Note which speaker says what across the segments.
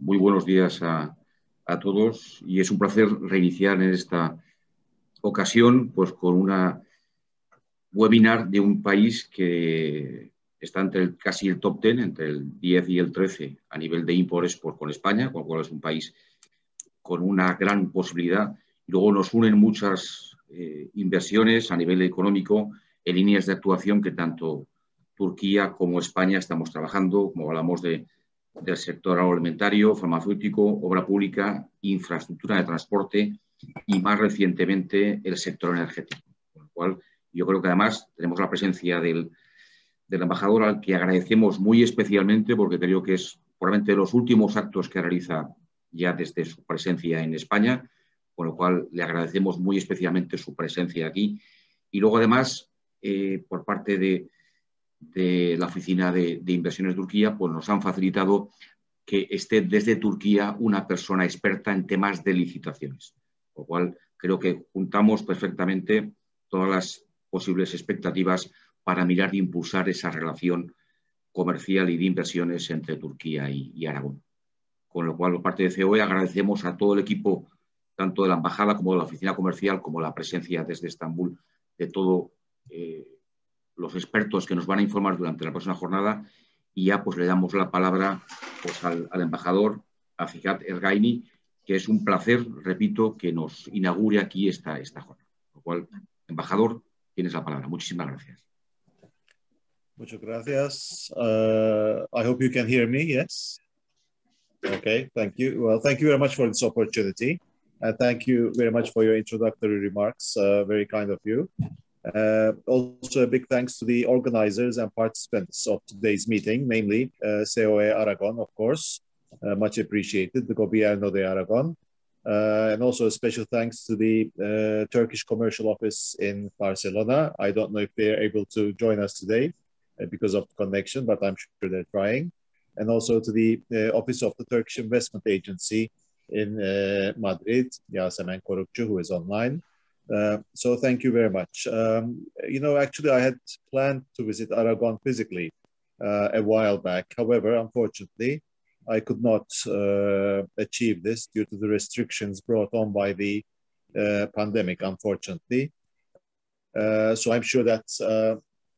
Speaker 1: Muy buenos días a, a, todos y es un placer reiniciar en esta ocasión pues, con una webinar de un país que está entre casi el top 10, entre el 10 y el 13 a nivel de import-export con España, con lo cual es un país con una gran posibilidad. Luego nos unen muchas eh, inversiones a nivel económico en líneas de actuación que tanto Turquía como España estamos trabajando, como hablamos de, del sector agroalimentario, farmacéutico, obra pública, infraestructura de transporte y más recientemente el sector energético. Con lo cual, yo creo que además tenemos la presencia del, embajador al que agradecemos muy especialmente porque creo que es probablemente de los últimos actos que realiza ya desde su presencia en España, con lo cual le agradecemos muy especialmente su presencia aquí. Y luego además, eh, por parte de, de la Oficina de, Inversiones de Turquía, pues nos han facilitado que esté desde Turquía una persona experta en temas de licitaciones, lo cual creo que juntamos perfectamente todas las posibles expectativas para mirar de impulsar esa relación comercial y de inversiones entre Turquía y, Aragón. Con lo cual, por parte de COE, agradecemos a todo el equipo, tanto de la embajada como de la oficina comercial, como la presencia desde Estambul de todos eh, los expertos que nos van a informar durante la próxima jornada. Y ya pues le damos la palabra pues, al, embajador, a Fikat Ergaini, que es un placer, repito, que nos inaugure aquí esta, esta jornada. Lo cual, embajador, tienes la palabra. Muchísimas gracias.
Speaker 2: Muchas gracias. Uh, I hope you can hear me. Yes. Okay. Thank you. Well, thank you very much for this opportunity. And thank you very much for your introductory remarks. Uh, very kind of you. Uh, also, a big thanks to the organizers and participants of today's meeting, namely uh, COE Aragon, of course. Uh, much appreciated, the Gobierno de Aragon. Uh, and also a special thanks to the uh, Turkish Commercial Office in Barcelona. I don't know if they're able to join us today, uh, because of the connection, but I'm sure they're trying. And also to the Office of the Turkish Investment Agency in Madrid, Yasemen Korukçu, who is online. Uh, so thank you very much. Um, you know, actually, I had planned to visit Aragon physically uh, a while back. However, unfortunately, I could not uh, achieve this due to the restrictions brought on by the pandemic, unfortunately. so I'm sure that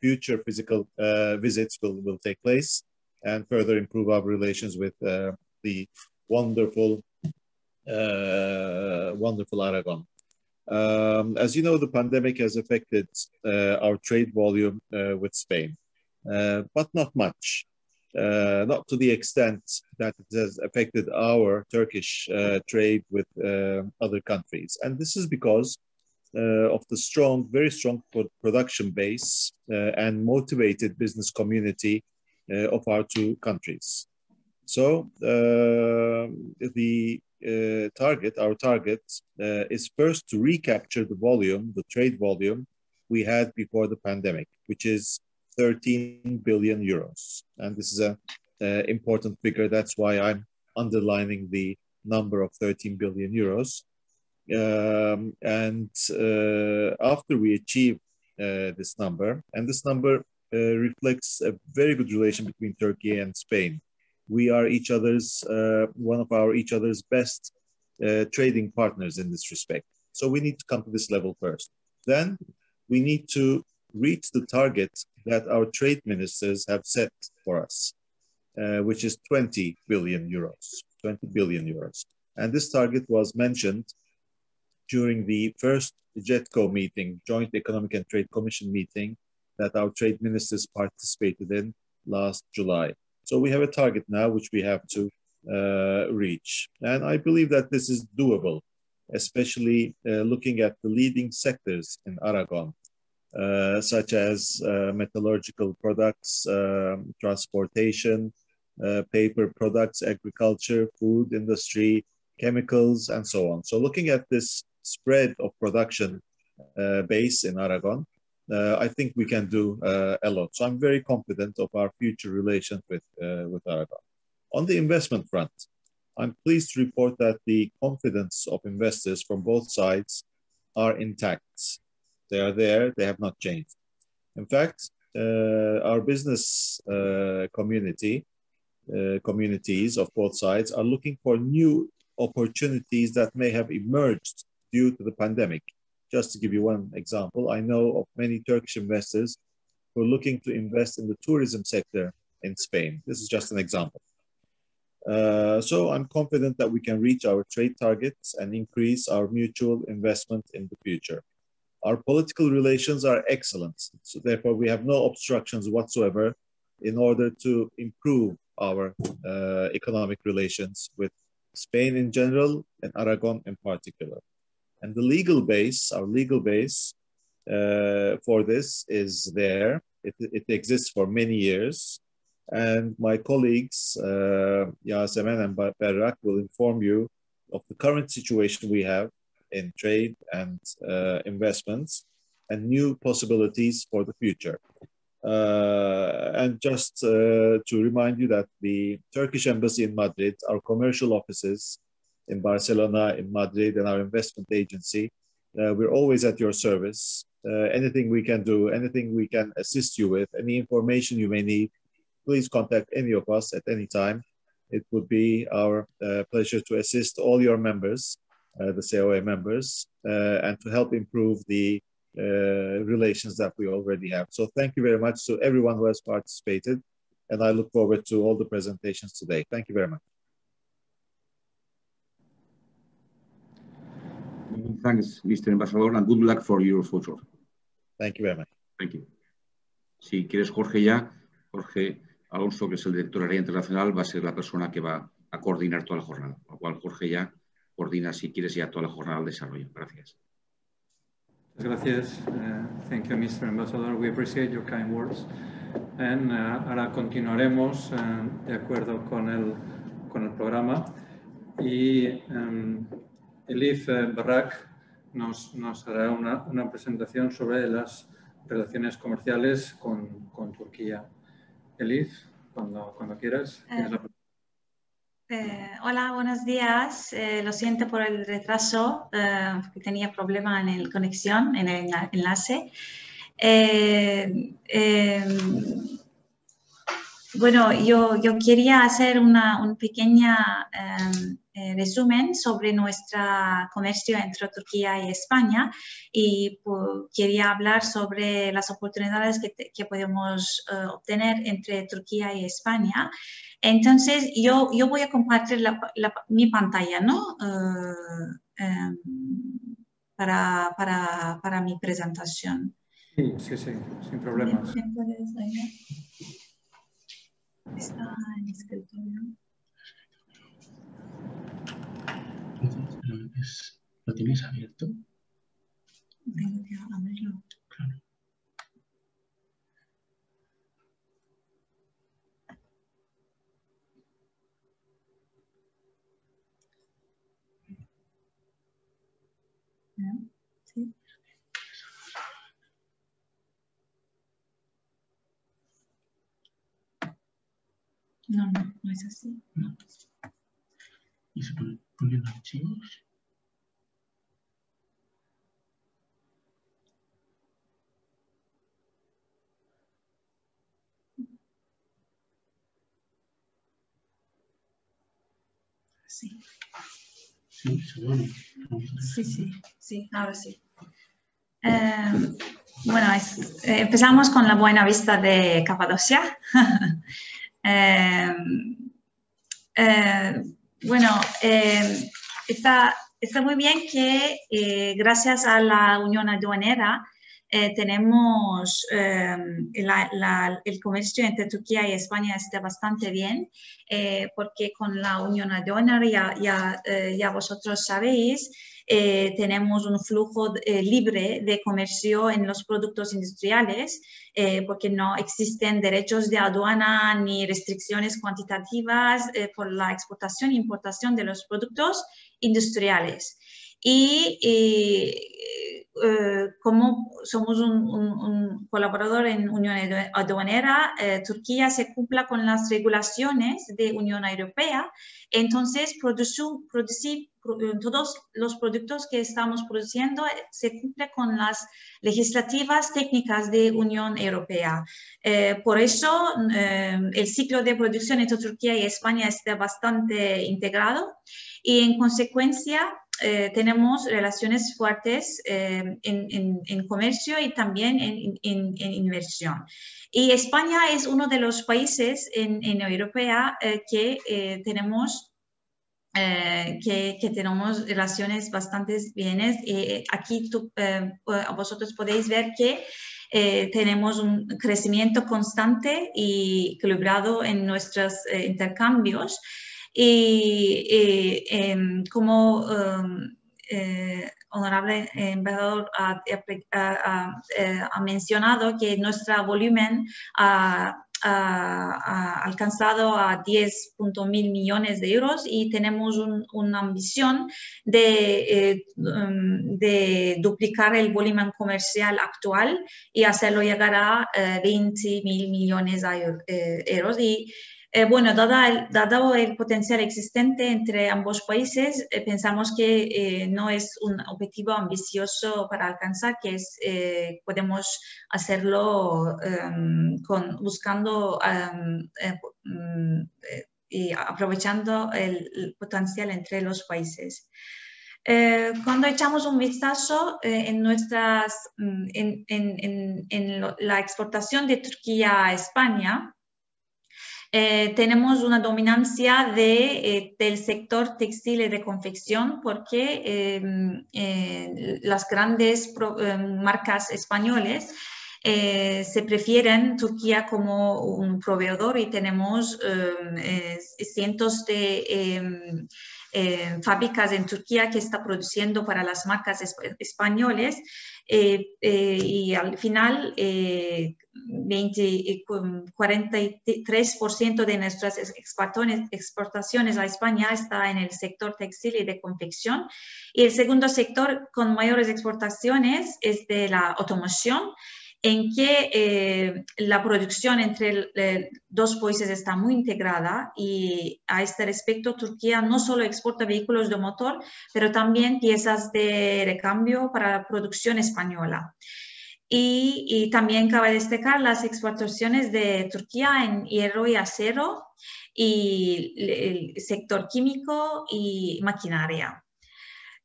Speaker 2: future physical uh, visits will, will take place and further improve our relations with uh, the wonderful, uh, wonderful Aragon. Um, as you know, the pandemic has affected uh, our trade volume uh, with Spain, uh, but not much. not to the extent that it has affected our Turkish trade with other countries. And this is because uh, of the strong, very strong production base uh, and motivated business community uh, of our two countries. So the target, our target, is first to recapture the volume, the trade volume we had before the pandemic, which is 13 billion euros. And this is an uh, important figure. That's why I'm underlining the number of 13 billion euros. Um, and uh, after we achieve uh, this number, and this number uh, reflects a very good relation between Turkey and Spain. We are each other's, uh, one of our each other's best uh, trading partners in this respect. So we need to come to this level first. Then we need to reach the target that our trade ministers have set for us, uh, which is 20 billion euros, 20 billion euros. And this target was mentioned during the first JETCO meeting, Joint Economic and Trade Commission meeting that our trade ministers participated in last July. So we have a target now which we have to uh, reach. And I believe that this is doable, especially uh, looking at the leading sectors in Aragon, uh, such as uh, metallurgical products, um, transportation, uh, paper products, agriculture, food industry, chemicals, and so on. So looking at this spread of production uh, base in Aragon, uh, I think we can do uh, a lot. So I'm very confident of our future relations with, with Aragon. On the investment front, I'm pleased to report that the confidence of investors from both sides are intact. They are there, they have not changed. In fact, uh, our business uh, community uh, communities of both sides are looking for new opportunities that may have emerged due to the pandemic. Just to give you one example, I know of many Turkish investors who are looking to invest in the tourism sector in Spain. This is just an example. Uh, so I'm confident that we can reach our trade targets and increase our mutual investment in the future. Our political relations are excellent. So therefore we have no obstructions whatsoever in order to improve our uh, economic relations with Spain in general and Aragon in particular. And the legal base, our legal base uh, for this is there. It, it exists for many years. And my colleagues, uh, Yasemen and Berrak, will inform you of the current situation we have in trade and uh, investments and new possibilities for the future. Uh, and just uh, to remind you that the Turkish embassy in Madrid, our commercial offices in Barcelona, in Madrid, and our investment agency, uh, we're always at your service. Uh, anything we can do, anything we can assist you with, any information you may need, please contact any of us at any time. It would be our uh, pleasure to assist all your members, uh, the COA members, and to help improve the uh, relations that we already have. So thank you very much to everyone who has participated. And I look forward to all the presentations today. Thank you very much.
Speaker 1: Thanks, Mr. Ambassador, and good luck for your future.
Speaker 2: Thank you very much.
Speaker 1: Thank you. Si quieres, Jorge, ya, Jorge Alonso, que es el director de área internacional, va a ser la persona que va a coordinar toda la jornada. Lo cual, Jorge ya coordina, si quieres, ya toda la jornada al desarrollo. Gracias.
Speaker 3: Gracias. Uh, thank you, Mr. Ambassador. We appreciate your kind words. And uh, ahora continuaremos uh, de acuerdo con el, con el programa. Y um, Elif Barak nos, nos hará una, una, presentación sobre las relaciones comerciales con, con Turquía. Elif, cuando, cuando quieras.
Speaker 4: Eh, hola, buenos días. Eh, lo siento por el retraso, eh, tenía problema en la conexión, en el enlace. Bueno, yo, yo, quería hacer una, un pequeño resumen sobre nuestro comercio entre Turquía y España y pues, quería hablar sobre las oportunidades que, que podemos obtener entre Turquía y España. Entonces, yo, yo voy a compartir mi pantalla, ¿no? Eh, em, para, para, para, mi presentación.
Speaker 3: Sí, sí, sí, sin problemas.
Speaker 4: Está en escritorio.
Speaker 5: ¿Lo tienes abierto?
Speaker 4: Que abrirlo. Claro. ¿Sí? No, no, no es así.
Speaker 5: No. Y se pone poniendo archivos.
Speaker 4: Sí.
Speaker 5: Sí.
Speaker 4: Sí, sí, sí, ahora sí. Eh, bueno, eh, empezamos con la buena vista de Capadocia. Eh, bueno, está, está, muy bien que gracias a la Unión Aduanera tenemos el comercio entre Turquía y España está bastante bien, porque con la Unión Aduanera ya, ya, ya vosotros sabéis eh, tenemos un flujo eh, libre de comercio en los productos industriales eh, porque no existen derechos de aduana ni restricciones cuantitativas por la exportación e importación de los productos industriales. Y como somos un, colaborador en Unión Aduanera, Turquía se cumpla con las regulaciones de Unión Europea, entonces producir todos los productos que estamos produciendo se cumple con las legislativas técnicas de Unión Europea. por eso el ciclo de producción entre Turquía y España está bastante integrado y en consecuencia eh, tenemos relaciones fuertes eh, en, comercio y también en, inversión. Y España es uno de los países en, Europea eh, que tenemos que, tenemos relaciones bastante bienes. aquí vosotros podéis ver que tenemos un crecimiento constante y equilibrado en nuestros intercambios y, em, como em, eh, honorable embajador ha, eh, mencionado que nuestro volumen ha, alcanzado a 10.000 millones de euros y tenemos una ambición de, eh, em, de, duplicar el volumen comercial actual y hacerlo llegar a 20 mil millones de euros. Y eh, bueno, dado el, potencial existente entre ambos países, eh, pensamos que eh, no es un objetivo ambicioso para alcanzar, que es, podemos hacerlo em, buscando em, mm, y aprovechando el, potencial entre los países. cuando echamos un vistazo en, nuestras, mm, en, la exportación de Turquía a España, eh, tenemos una dominancia eh, del sector textil y de confección porque em, eh, las grandes em, marcas españoles se prefieren Turquía como un proveedor y tenemos em, cientos de fábricas en Turquía que está produciendo para las marcas españoles y al final 20, 43% de nuestras exportaciones a España está en el sector textil y de confección. Y el segundo sector con mayores exportaciones es de la automoción, en que eh, la producción entre dos países está muy integrada y a este respecto Turquía no solo exporta vehículos de motor, pero también piezas de recambio para la producción española. Y, también cabe destacar las exportaciones de Turquía en hierro y acero y el sector químico y maquinaria.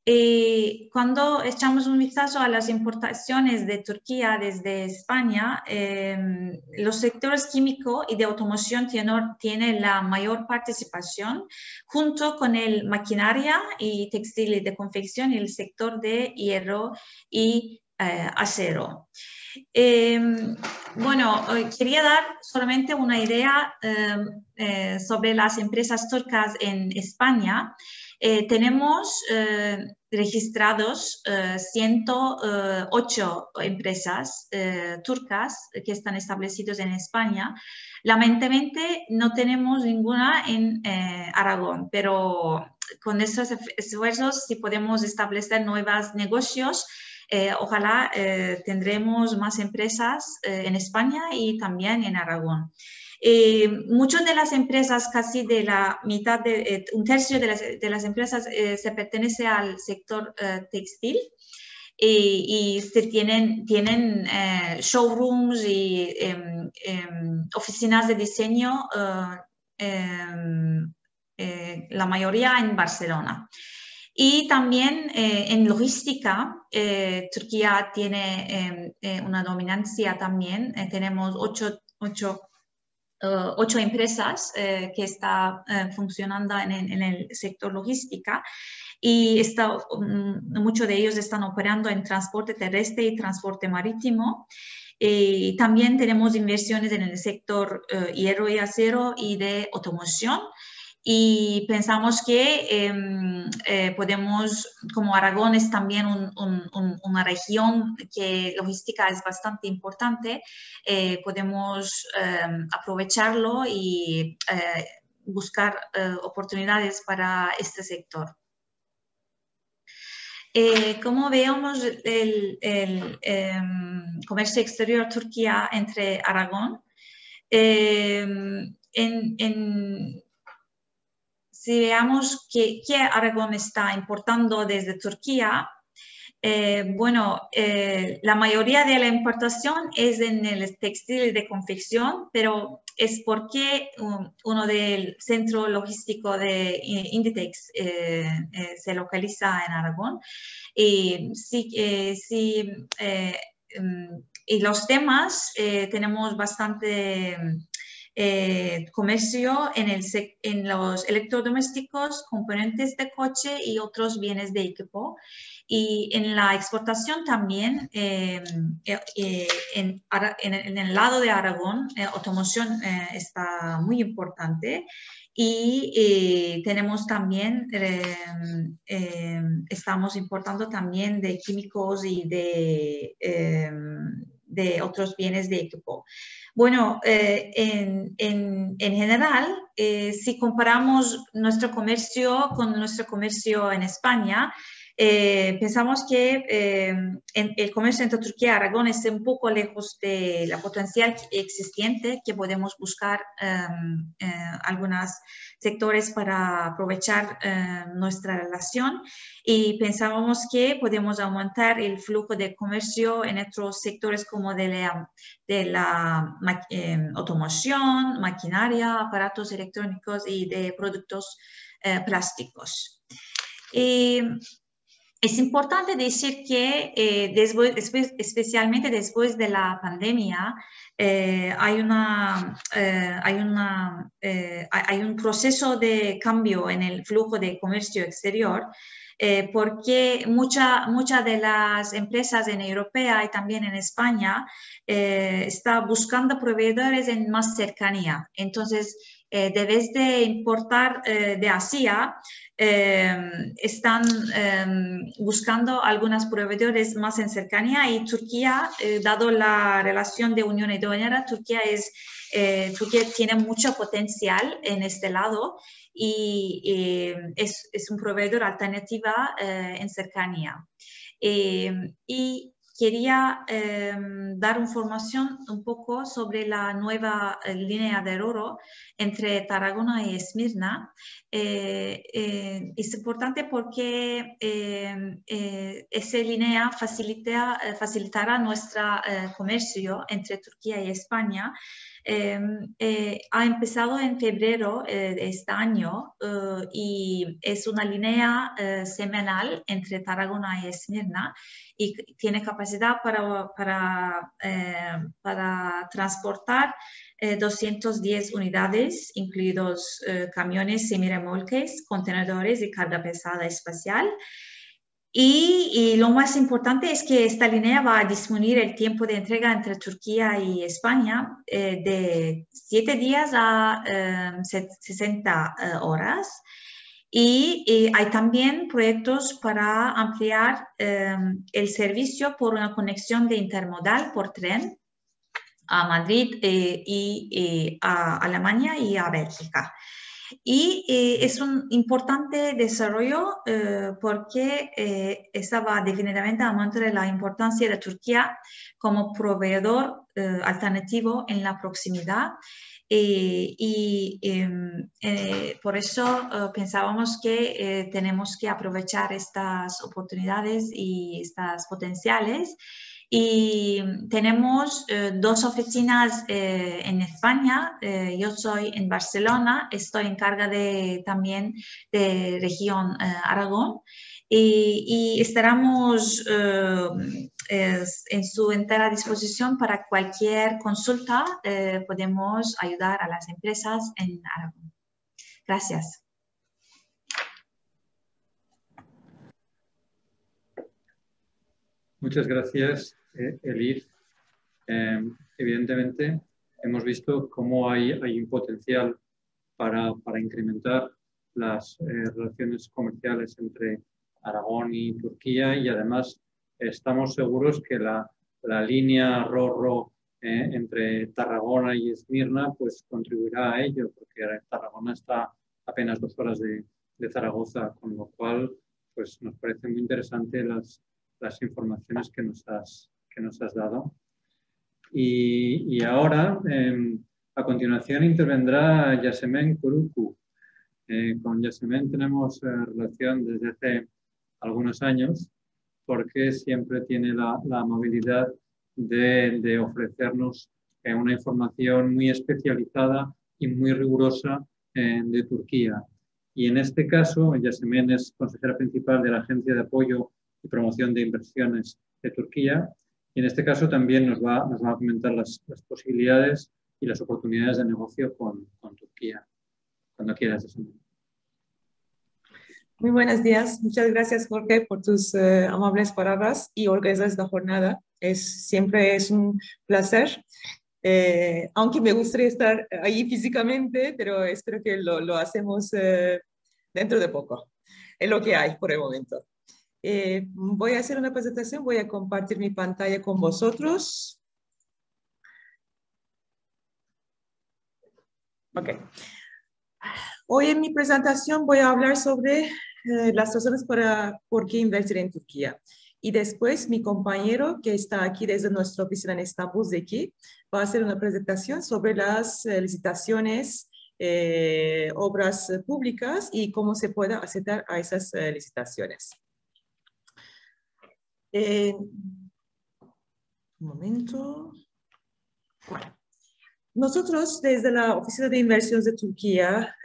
Speaker 4: Y cuando echamos un vistazo a las importaciones de Turquía desde España, em, los sectores químico y de automoción tienen, tiene la mayor participación, junto con el maquinaria y textil de confección y el sector de hierro y eh, acero. Em, bueno, quería dar solamente una idea em, eh, sobre las empresas turcas en España. Eh, tenemos registrados 108 empresas turcas que están establecidas en España. Lamentablemente no tenemos ninguna en Aragón, pero con estos esfuerzos si podemos establecer nuevos negocios eh, ojalá eh, tendremos más empresas eh, en España y también en Aragón. Muchas de las empresas, casi de la mitad, de, un tercio de las, de las empresas se pertenece al sector textil y, se tienen, tienen showrooms y em, em, oficinas de diseño, em, la mayoría en Barcelona. Y también eh, en logística, eh, Turquía tiene eh, una dominancia también. tenemos ocho, ocho, ocho empresas que están funcionando en, en, el sector logística y está, mm, muchos de ellos están operando en transporte terrestre y transporte marítimo. Y también tenemos inversiones en el sector hierro y acero y de automoción y pensamos que em, eh, podemos, como Aragón es también una región que logística es bastante importante, eh, podemos em, aprovecharlo y eh, buscar oportunidades para este sector. como veamos el, el em, comercio exterior Turquía entre Aragón, en si veamos qué Aragón está importando desde Turquía, eh, bueno, eh, la mayoría de la importación es en el textil de confección, pero es porque uno del centro logístico de Inditex eh, se localiza en Aragón. Y, sí, sí, mm, y los temas tenemos bastante eh, comercio en, el, en los electrodomésticos, componentes de coche y otros bienes de equipo. Y en la exportación también, eh, eh, en, en, el lado de Aragón, automoción está muy importante. Y tenemos también, estamos importando también de químicos y de de otros bienes de equipo. Bueno, eh, en, en, en, general, eh, si comparamos nuestro comercio con nuestro comercio en España, eh, pensamos que el comercio entre Turquía y Aragón es un poco lejos de la potencial existente que podemos buscar em, algunos sectores para aprovechar nuestra relación y pensábamos que podemos aumentar el flujo de comercio en otros sectores como de la, de la eh, automoción, maquinaria, aparatos electrónicos y de productos eh, plásticos. Es importante decir que eh, especialmente después de la pandemia, hay, una, hay, un proceso de cambio en el flujo de comercio exterior eh, porque muchas mucha de las empresas en Europa y también en España eh, están buscando proveedores en más cercanía. Entonces, eh, debes de importar eh, de Asia, están buscando algunos proveedores más en cercanía y Turquía, dado la relación de Unión Europea, Turquía, es, Turquía tiene mucho potencial en este lado y eh, es, es, un proveedor alternativa eh, en cercanía. Eh, y quería dar información un poco sobre la nueva línea de oro entre Tarragona y Esmirna. es importante porque esa línea facilita, facilitará nuestro comercio entre Turquía y España Em, eh, ha empezado en febrero eh, de este año eh, y es una línea semanal entre Tarragona y Esmirna y tiene capacidad para, para, para transportar 210 unidades, incluidos camiones semiremolques, contenedores y carga pesada espacial. Y, lo más importante es que esta línea va a disminuir el tiempo de entrega entre Turquía y España eh, de 7 días a 60 eh, eh, horas. Y, hay también proyectos para ampliar el servicio por una conexión de intermodal por tren a Madrid y a Alemania y a Bélgica. Y eh, es un importante desarrollo eh, porque eh, esta va definitivamente a aumentar la importancia de Turquía como proveedor alternativo en la proximidad. y em, por eso pensábamos que tenemos que aprovechar estas oportunidades y estas potenciales y tenemos eh, dos oficinas eh, en España. Eh, yo soy en Barcelona, estoy en carga de, también de región Aragón y, y estaremos en su entera disposición para cualquier consulta. podemos ayudar a las empresas en Aragón. Gracias.
Speaker 3: Muchas gracias eh, el eh, evidentemente, hemos visto cómo hay, hay un potencial para, para incrementar las eh, relaciones comerciales entre Aragón y Turquía y además estamos seguros que la, la línea RORO entre Tarragona y Esmirna pues contribuirá a ello porque Tarragona está apenas dos horas de, de Zaragoza, con lo cual pues nos parecen muy interesantes las, las informaciones que nos has, que nos has dado. Y, ahora, em, a continuación, intervendrá Yasemen Kuruku, Eh, con Yasemen tenemos relación desde hace algunos años porque siempre tiene la, amabilidad de, ofrecernos una información muy especializada y muy rigurosa de Turquía. Y en este caso, Yasemen es consejera principal de la Agencia de Apoyo y Promoción de Inversiones de Turquía. Y en este caso también nos va, nos va a comentar las, las, posibilidades y las oportunidades de negocio con, con Turquía. Cuando quieras, Yasemen.
Speaker 6: Muy buenos días. Muchas gracias, Jorge, por tus eh, amables palabras y organizar esta jornada. Es, siempre es un placer eh, aunque me gustaría estar ahí físicamente, pero espero que lo, lo hacemos eh, dentro de poco. Es lo que hay por el momento. Eh, voy a hacer una presentación, voy a compartir mi pantalla con vosotros. Ok. Hoy en mi presentación voy a hablar sobre las razones para por qué invertir en Turquía. Y después mi compañero que está aquí desde nuestra oficina en Estambul, de aquí, va a hacer una presentación sobre las eh, licitaciones, eh, obras públicas y cómo se puede aceptar a esas eh, un momento. Bueno. Nosotros desde la Oficina de Inversiones de Turquía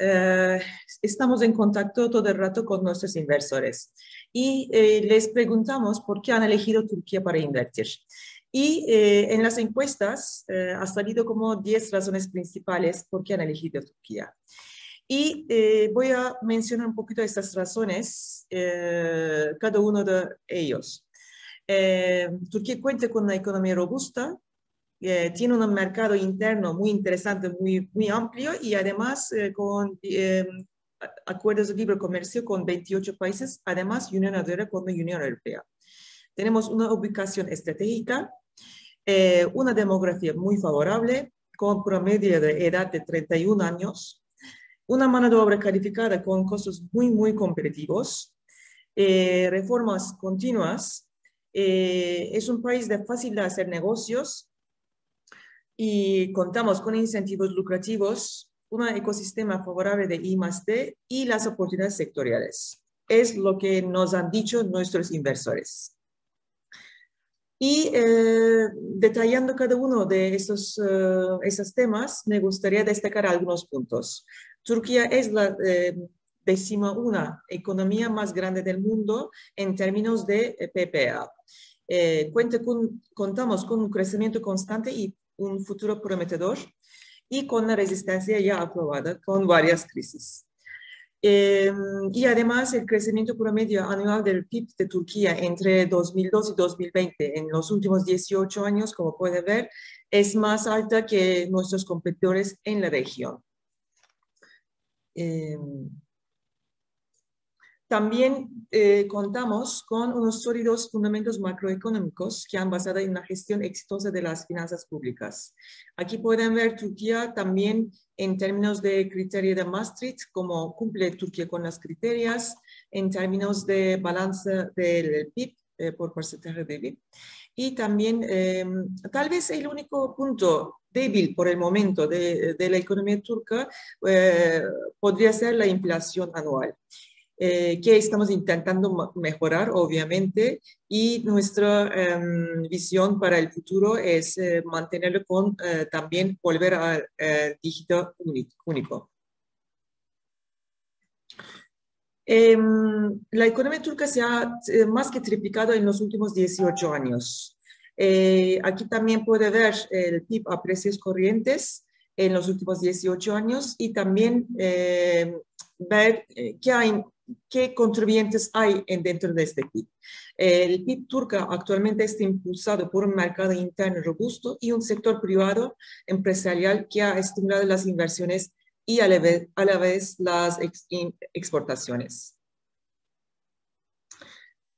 Speaker 6: estamos en contacto todo el rato con nuestros inversores y les preguntamos por qué han elegido Turquía para invertir. Y eh, en las encuestas eh, ha salido como 10 razones principales por qué han elegido Turquía. Y eh, voy a mencionar un poquito estas razones, cada uno de ellos. Turquía cuenta con una economía robusta, tiene un mercado interno muy interesante, muy, muy amplio y además con acuerdos de libre comercio con 28 países, además Unión Europea con la Unión Europea. Tenemos una ubicación estratégica eh, una demografía muy favorable, con promedio de edad de 31 años, una mano de obra calificada con costos muy, muy competitivos, eh, reformas continuas, eh, es un país de fácil de hacer negocios y contamos con incentivos lucrativos, un ecosistema favorable de I D y las oportunidades sectoriales. Es lo que nos han dicho nuestros inversores. Y eh, detallando cada uno de esos, uh, esos temas, me gustaría destacar algunos puntos. Turquía es la eh, décima una economía más grande del mundo en términos de PPA. Eh, cuenta con, contamos con un crecimiento constante y un futuro prometedor y con una resistencia ya aprobada con varias crisis. Eh, y además el crecimiento promedio anual del PIB de Turquía entre 2002 y 2020 en los últimos 18 años, como puede ver, es más alta que nuestros competidores en la región. Eh, también eh, contamos con unos sólidos fundamentos macroeconómicos que han basado en una gestión exitosa de las finanzas públicas. Aquí pueden ver Turquía también en términos de criterio de Maastricht, cómo cumple Turquía con las criterias, en términos de balance del PIB eh, por porcentaje de PIB. Y también, em, tal vez el único punto débil por el momento de, de la economía turca eh, podría ser la inflación anual. Eh, que estamos intentando mejorar, obviamente, y nuestra em, visión para el futuro es eh, mantenerlo con eh, también volver al dígito único. Em, la economía turca se ha más que triplicado en los últimos 18 años. aquí también puede ver el PIB a precios corrientes en los últimos 18 años y también ver qué hay qué contribuyentes hay dentro de este PIB. El PIB turca actualmente está impulsado por un mercado interno robusto y un sector privado empresarial que ha estimulado las inversiones y a la vez, las exportaciones.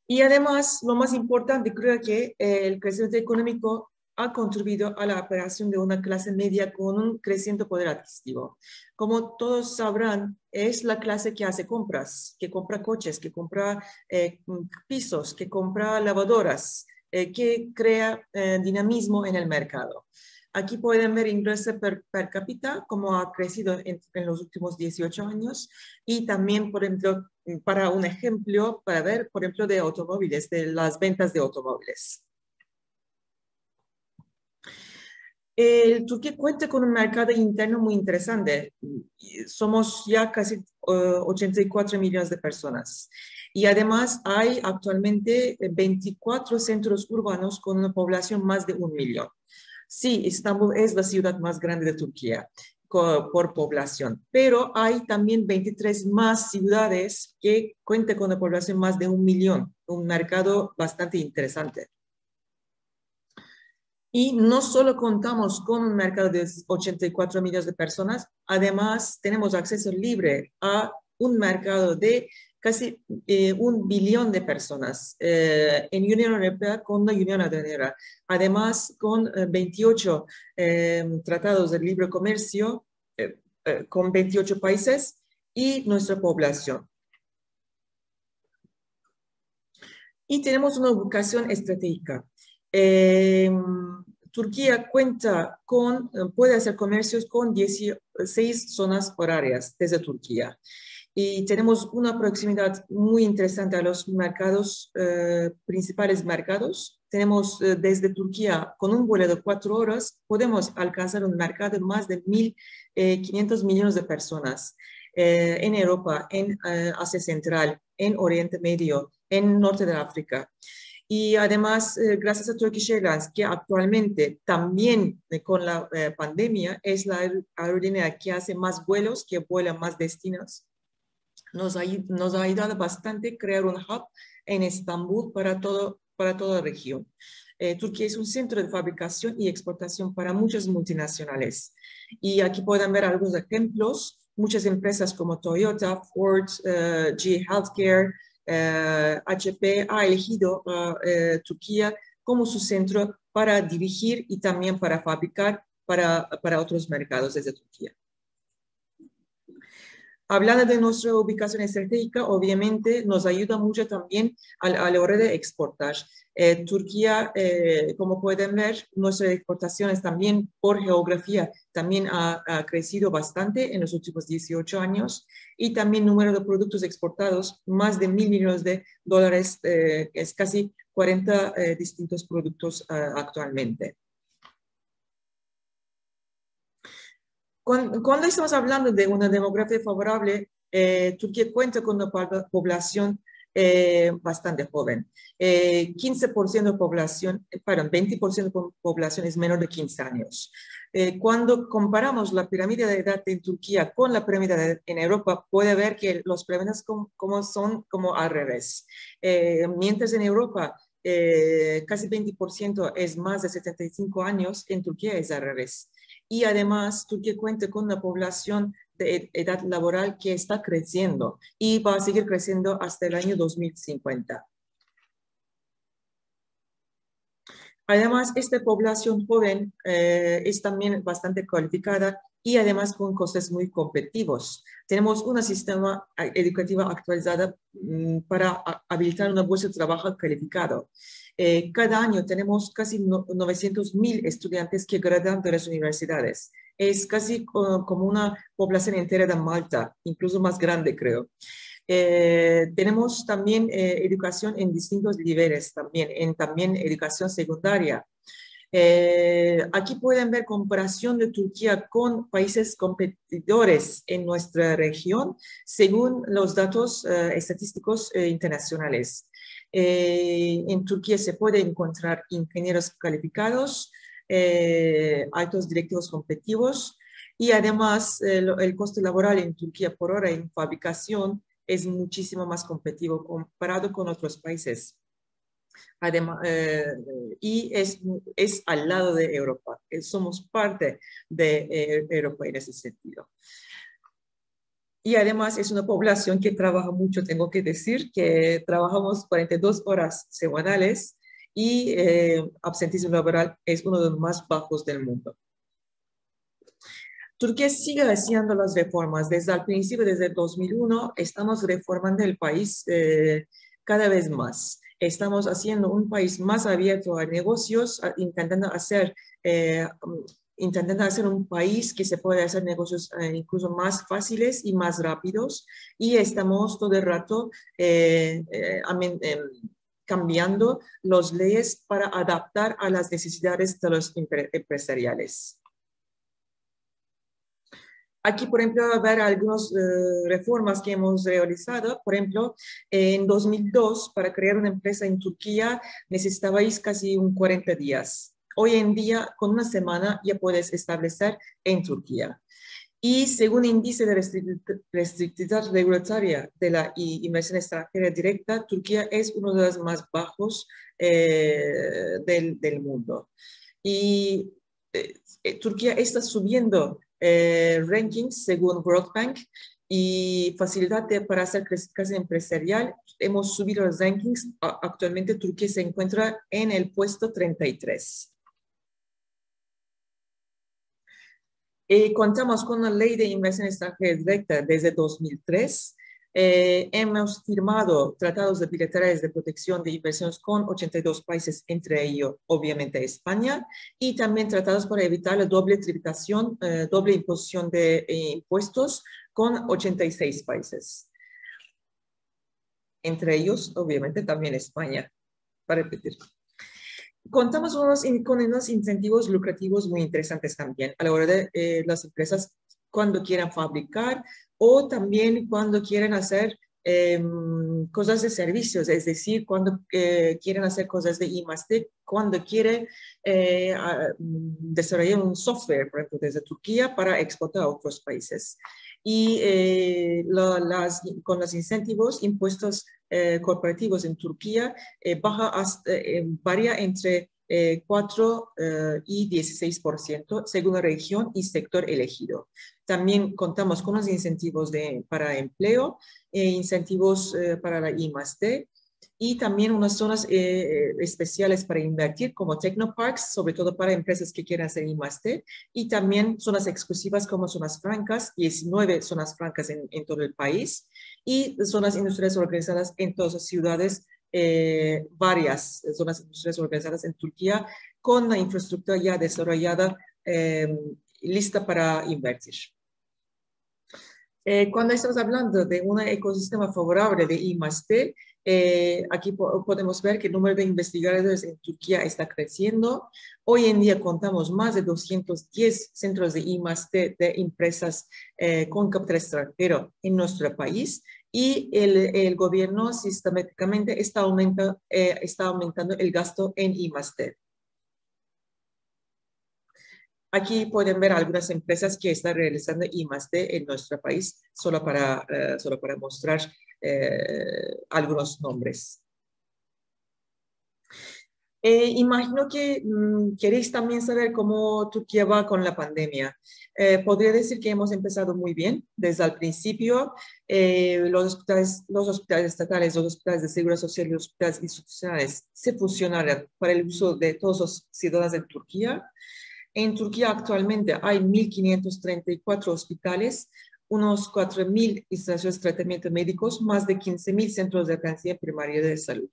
Speaker 6: Y además, lo más importante, creo que el crecimiento económico ha contribuido a la operación de una clase media con un creciente poder adquisitivo. Como todos sabrán, es la clase que hace compras, que compra coches, que compra eh, pisos, que compra lavadoras, eh, que crea eh, dinamismo en el mercado. Aquí pueden ver ingreso per, cápita, cómo ha crecido en, los últimos 18 años y también, por ejemplo, para un ejemplo, para ver, por ejemplo, de automóviles, de las ventas de automóviles. El Turquía cuenta con un mercado interno muy interesante. Somos ya casi 84 eh, millones de personas. Y además hay actualmente 24 centros urbanos con una población más de un millón. Sí, Estambul es la ciudad más grande de Turquía por población, pero hay también 23 más ciudades que cuentan con una población más de un millón, un mercado bastante interesante. Y no solo contamos con un mercado de 84 millones de personas, además tenemos acceso libre a un mercado de casi eh, un billón de personas eh, en Unión Europea con la Unión Aduanera. Además, con 28 eh, tratados de libre comercio con 28 países y nuestra población. Y tenemos una ubicación estratégica. Turquía cuenta con, puede hacer comercios con 16 zonas horarias desde Turquía y tenemos una proximidad muy interesante a los mercados, eh, principales mercados. Tenemos eh, desde Turquía, con un vuelo de cuatro horas, podemos alcanzar un mercado de más de 1.500 eh, millones de personas en Europa, en Asia Central, en Oriente Medio, en Norte de África. Y además, gracias a Turkish Airlines, que actualmente también con la pandemia es la aerolínea que hace más vuelos, que vuela más destinos, nos ha, nos ha ayudado bastante crear un hub en Estambul para, todo, para toda la región. Eh, Turquía es un centro de fabricación y exportación para muchas multinacionales. Y aquí pueden ver algunos ejemplos. Muchas empresas como Toyota, Ford, uh, G Healthcare, HP ha elegido Turquía como su centro para dirigir y también para fabricar para, para otros mercados desde Turquía. Hablando de nuestra ubicación estratégica, obviamente nos ayuda mucho también a, la hora de exportar. Eh, Turquía, eh, como pueden ver, nuestras exportaciones también por geografía también ha, crecido bastante en los últimos 18 años y también número de productos exportados, más de mil millones de dólares, eh, es casi 40 distintos productos actualmente. Cuando, estamos hablando de una demografía favorable, eh, Turquía cuenta con una población eh, bastante joven. 15% eh, de población, perdón, 20% de población es menor de 15 años. cuando comparamos la pirámide de edad en Turquía con la pirámide de en Europa, puede ver que los pirámides como, son como al revés. mientras en Europa casi 20% es más de 75 años, en Turquía es al revés y además Turquía cuenta con una población de edad laboral que está creciendo y va a seguir creciendo hasta el año 2050. Además, esta población joven eh, es también bastante cualificada y además con costes muy competitivos. Tenemos un sistema educativo actualizado mm, para habilitar una bolsa de trabajo calificado. Eh, cada año tenemos casi 900.000 estudiantes que gradúan de las universidades. Es casi como una población entera de Malta, incluso más grande, creo. Eh, tenemos también eh, educación en distintos niveles, también en también educación secundaria. aquí pueden ver comparación de Turquía con países competidores en nuestra región según los datos estadísticos internacionales. Eh, en Turquía se puede encontrar ingenieros calificados, eh, altos directivos competitivos y además eh, el coste laboral en Turquía por hora en fabricación es muchísimo más competitivo comparado con otros países. Además, y es, es al lado de Europa. Somos parte de Europa en ese sentido y además es una población que trabaja mucho, tengo que decir que trabajamos 42 horas semanales y eh, absentismo laboral es uno de los más bajos del mundo. Turquía sigue haciendo las reformas. Desde el principio, desde 2001, estamos reformando el país eh, cada vez más. Estamos haciendo un país más abierto a negocios, intentando hacer eh, intentando hacer un país que se pueda hacer negocios eh, incluso más fáciles y más rápidos. Y estamos todo el rato eh, eh, em, cambiando las leyes para adaptar a las necesidades de los empresariales. Aquí, por ejemplo, a ver algunas reformas que hemos realizado. Por ejemplo, en 2002, para crear una empresa en Turquía, necesitabais casi un 40 días. Hoy en día, con una semana ya puedes establecer en Turquía. Y según índice de restrictividad regulatoria de la inversión extranjera directa, Turquía es uno de los más bajos eh, del, mundo. Y eh, eh, Turquía está subiendo rankings según World Bank y facilidad para hacer clasificación empresarial. Hemos subido los rankings. Actualmente Turquía se encuentra en el puesto 33. Eh, contamos con una ley de inversión extranjera directa desde 2003. Eh, hemos firmado tratados de bilaterales de protección de inversiones con 82 países, entre ellos obviamente España, y también tratados para evitar la doble tributación, eh, doble imposición de impuestos con 86 países. Entre ellos, obviamente, también España, para repetir contamos con unos incentivos lucrativos muy interesantes también a la hora de eh, las empresas cuando quieran fabricar o también cuando quieren hacer em, cosas de servicios, es decir, cuando eh, quieren hacer cosas de I cuando quieren eh, desarrollar un software, por ejemplo, desde Turquía para exportar a otros países. Y las, con los incentivos impuestos eh, corporativos en Turquía eh, baja hasta, eh, varía entre 4 y 16% según la región y sector elegido. También contamos con los incentivos de, para empleo, incentivos para la I y también unas zonas eh, especiales para invertir como Technoparks, sobre todo para empresas que quieran hacer I+D, y también zonas exclusivas como zonas francas, 19 zonas francas en, en todo el país, y zonas industriales organizadas en todas las ciudades, eh, varias zonas industriales organizadas en Turquía, con la infraestructura ya desarrollada, eh, lista para invertir. cuando estamos hablando de un ecosistema favorable de I+D, eh, aquí podemos ver que el número de investigadores en Turquía está creciendo. Hoy en día contamos más de 210 centros de I+D de empresas eh, con capital extranjero en nuestro país y el, el gobierno sistemáticamente está, aumenta, eh, está aumentando el gasto en I+D. Aquí pueden ver algunas empresas que están realizando I+D en nuestro país, solo para, solo para mostrar eh, algunos nombres. Eh, imagino que mm, queréis también saber cómo Turquía va con la pandemia. Eh, podría decir que hemos empezado muy bien desde el principio. los, hospitales, los hospitales estatales, los hospitales de seguridad social y los hospitales institucionales se fusionaron para el uso de todos los ciudadanos de Turquía. En Turquía actualmente hay 1.534 hospitales, unos 4.000 instalaciones de tratamiento médicos, más de 15.000 centros de atención primaria de salud.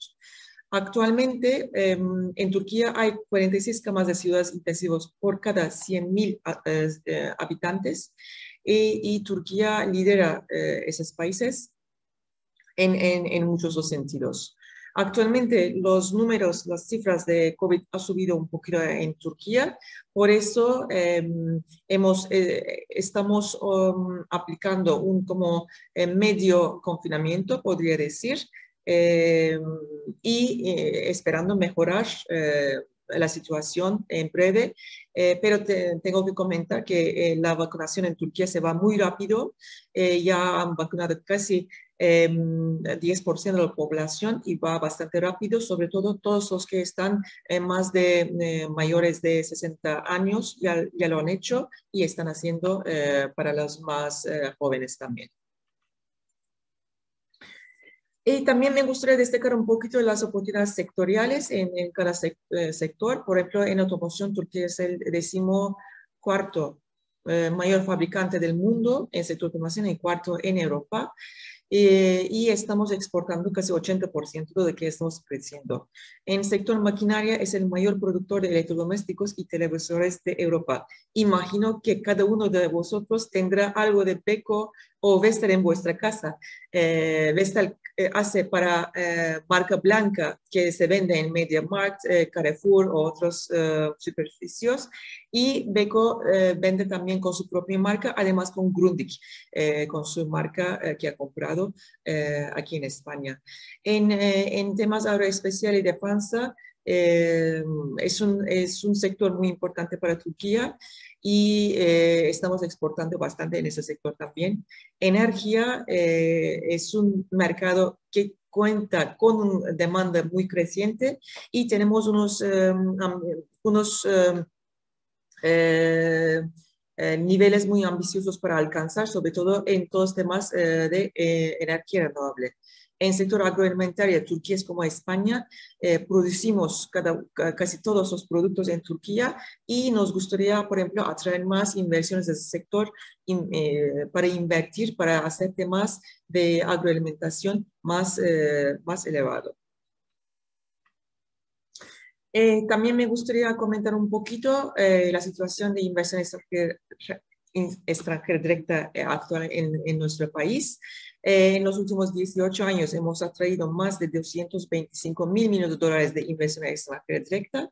Speaker 6: Actualmente em, en Turquía hay 46 camas de ciudades intensivos por cada 100.000 eh, eh, habitantes y, Turquía lidera eh, esos países en muchos sentidos. Actualmente los números, las cifras de COVID han subido un poquito en Turquía, por eso em, hemos, eh, estamos um, aplicando un como eh, medio confinamiento, podría decir, em, y eh, esperando mejorar la situación en breve, pero tengo que comentar que la vacunación en Turquía se va muy rápido, ya han vacunado casi 10% em, de la población y va bastante rápido, sobre todo todos los que están en más de eh, mayores de 60 años ya, ya, lo han hecho y están haciendo eh, para los más eh, jóvenes también. Y también me gustaría destacar un poquito las oportunidades sectoriales en, en cada sector. Por ejemplo, en automoción, Turquía es el decimocuarto mayor fabricante del mundo en sector de automoción y cuarto en Europa. Eh, y estamos exportando casi 80% de que estamos creciendo. En el sector maquinaria es el mayor productor de electrodomésticos y televisores de Europa. Imagino que cada uno de vosotros tendrá algo de Peco o Vestel en vuestra casa. Eh, Vestel eh, hace para eh, marca blanca que se vende en MediaMarkt, eh, Carrefour o otros eh, superficios. Y Beko vende también con su propia marca, además con Grundig, con su marca que ha comprado aquí en España. En, en temas aeroespacial y defensa, es, un, es un sector muy importante para Turquía y eh, estamos exportando bastante en ese sector también. Energía eh, es un mercado que cuenta con una demanda muy creciente y tenemos unos, em, unos em, eh, niveles muy ambiciosos para alcanzar, sobre todo en todos temas de energía renovable. En el sector agroalimentario, Turquía es como España, eh, producimos casi todos los productos en Turquía y nos gustaría, por ejemplo, atraer más inversiones de ese sector eh, para invertir, para hacer temas de agroalimentación más, eh, más elevado. También me gustaría comentar un poquito la situación de inversión extranjera, directa actual en, en nuestro país. Eh, en los últimos 18 años hemos atraído más de 225 mil millones de dólares de inversión extranjera directa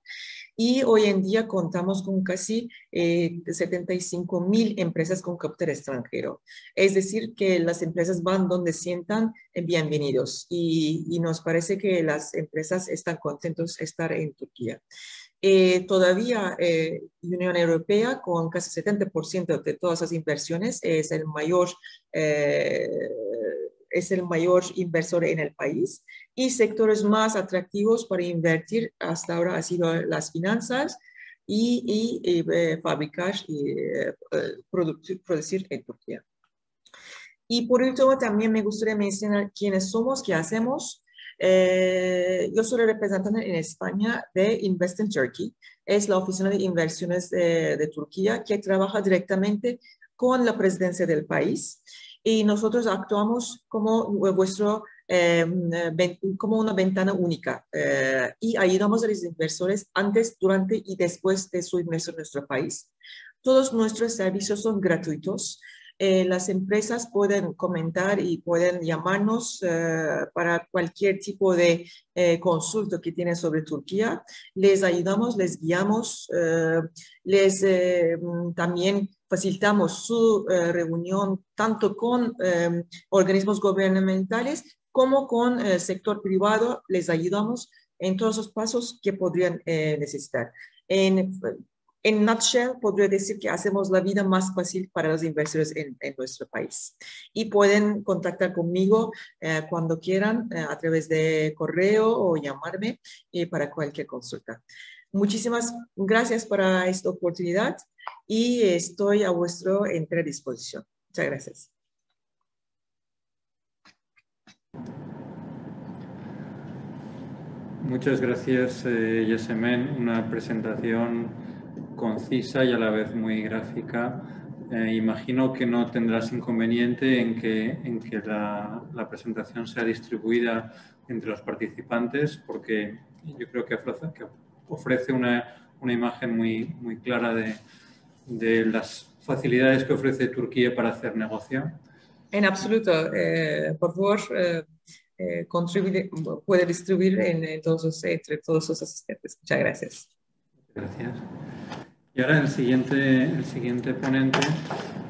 Speaker 6: y hoy en día contamos con casi 75 eh, mil empresas con capital extranjero. Es decir, que las empresas van donde sientan bienvenidos y, y nos parece que las empresas están contentos de estar en Turquía. Eh, todavía eh, Unión Europea, con casi 70% de todas las inversiones, es el mayor eh, es el mayor inversor en el país y sectores más atractivos para invertir hasta ahora han sido las finanzas y, y, fabricar y producir, producir en Turquía. Y por último, también me gustaría mencionar quiénes somos, qué hacemos. Eh, yo soy representante en España de Invest in Turkey. Es la oficina de inversiones de, Turquía que trabaja directamente con la presidencia del país y nosotros actuamos como vuestro em, como una ventana única eh, y ayudamos a los inversores antes, durante y después de su inversión en nuestro país. Todos nuestros servicios son gratuitos. Eh, las empresas pueden comentar y pueden llamarnos eh, para cualquier tipo de eh, consulta que tienen sobre Turquía. Les ayudamos, les guiamos, les también facilitamos su reunión tanto con organismos gubernamentales como con el sector privado. Les ayudamos en todos los pasos que podrían necesitar. En, en nutshell, podría decir que hacemos la vida más fácil para los inversores en, nuestro país. Y pueden contactar conmigo eh, cuando quieran eh, a través de correo o llamarme eh, para cualquier consulta. Muchísimas gracias para esta oportunidad y estoy a vuestra entera disposición. Muchas gracias.
Speaker 3: Muchas gracias, Yesemen. Una presentación concisa y a la vez muy gráfica. Eh, imagino que no tendrás inconveniente en que, en que la, la, presentación sea distribuida entre los participantes, porque yo creo que ofrece, que ofrece una, una, imagen muy, muy clara de, de, las facilidades que ofrece Turquía para hacer negocio.
Speaker 6: En absoluto. Eh, por favor, eh, eh puede distribuir en, todos, entre todos los asistentes. Muchas gracias.
Speaker 3: Gracias. Y ahora el siguiente, el siguiente ponente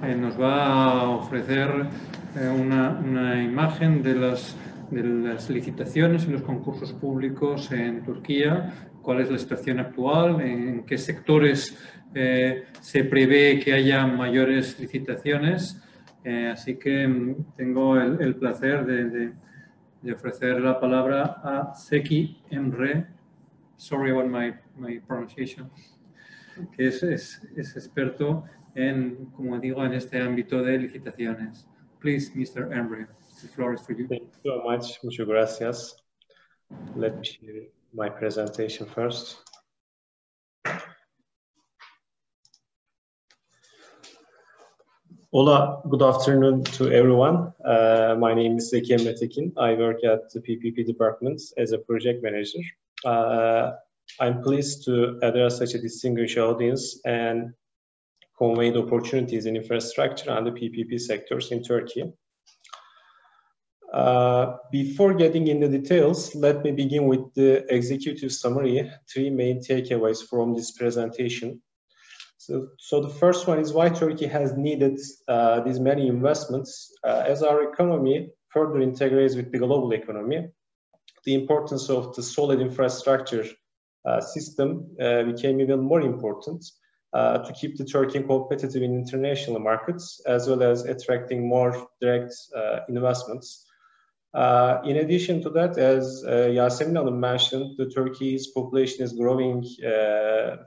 Speaker 3: eh, nos va a ofrecer una, una, imagen de las, de las licitaciones y los concursos públicos en Turquía, cuál es la situación actual, en qué sectores eh, se prevé que haya mayores licitaciones. así que mm, tengo el, el placer de, de, de, ofrecer la palabra a Seki Emre. Sorry about my, my pronunciation que es, es, es, experto en, como digo, en este ámbito de licitaciones. Please, Mr. Embry, the floor is for you.
Speaker 7: Thank you so much. Muchas gracias. Let me my presentation first. Hola, good afternoon to everyone. Uh, my name is Zeki Metekin. I work at the PPP department as a project manager. Uh, I'm pleased to address such a distinguished audience and convey the opportunities in infrastructure and the PPP sectors in Turkey. Uh, before getting into details, let me begin with the executive summary, three main takeaways from this presentation. So, so the first one is why Turkey has needed uh, these many investments uh, as our economy further integrates with the global economy. The importance of the solid infrastructure uh, system uh, became even more important to keep the Turkey competitive in international markets, as well as attracting more direct uh, in addition to that, as uh, Yasemin mentioned, the Turkey's population is growing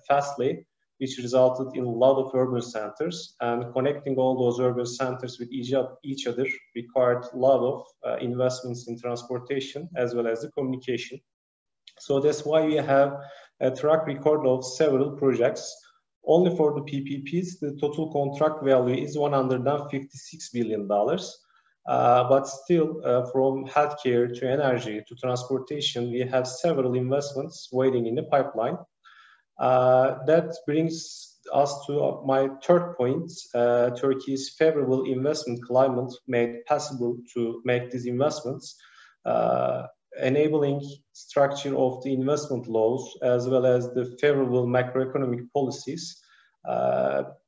Speaker 7: fastly, which resulted in a lot of urban centers and connecting all those urban centers with each, each other required a lot of uh, investments in transportation as well as the communication. So that's why we have a track record of several projects. Only for the PPPs, the total contract value is $156 billion. Uh, but still, uh, from healthcare to energy to transportation, we have several investments waiting in the pipeline. Uh, that brings us to my third point. Uh, Turkey's favorable investment climate made possible to make these investments, uh, enabling structure of the investment laws as well as the favorable macroeconomic policies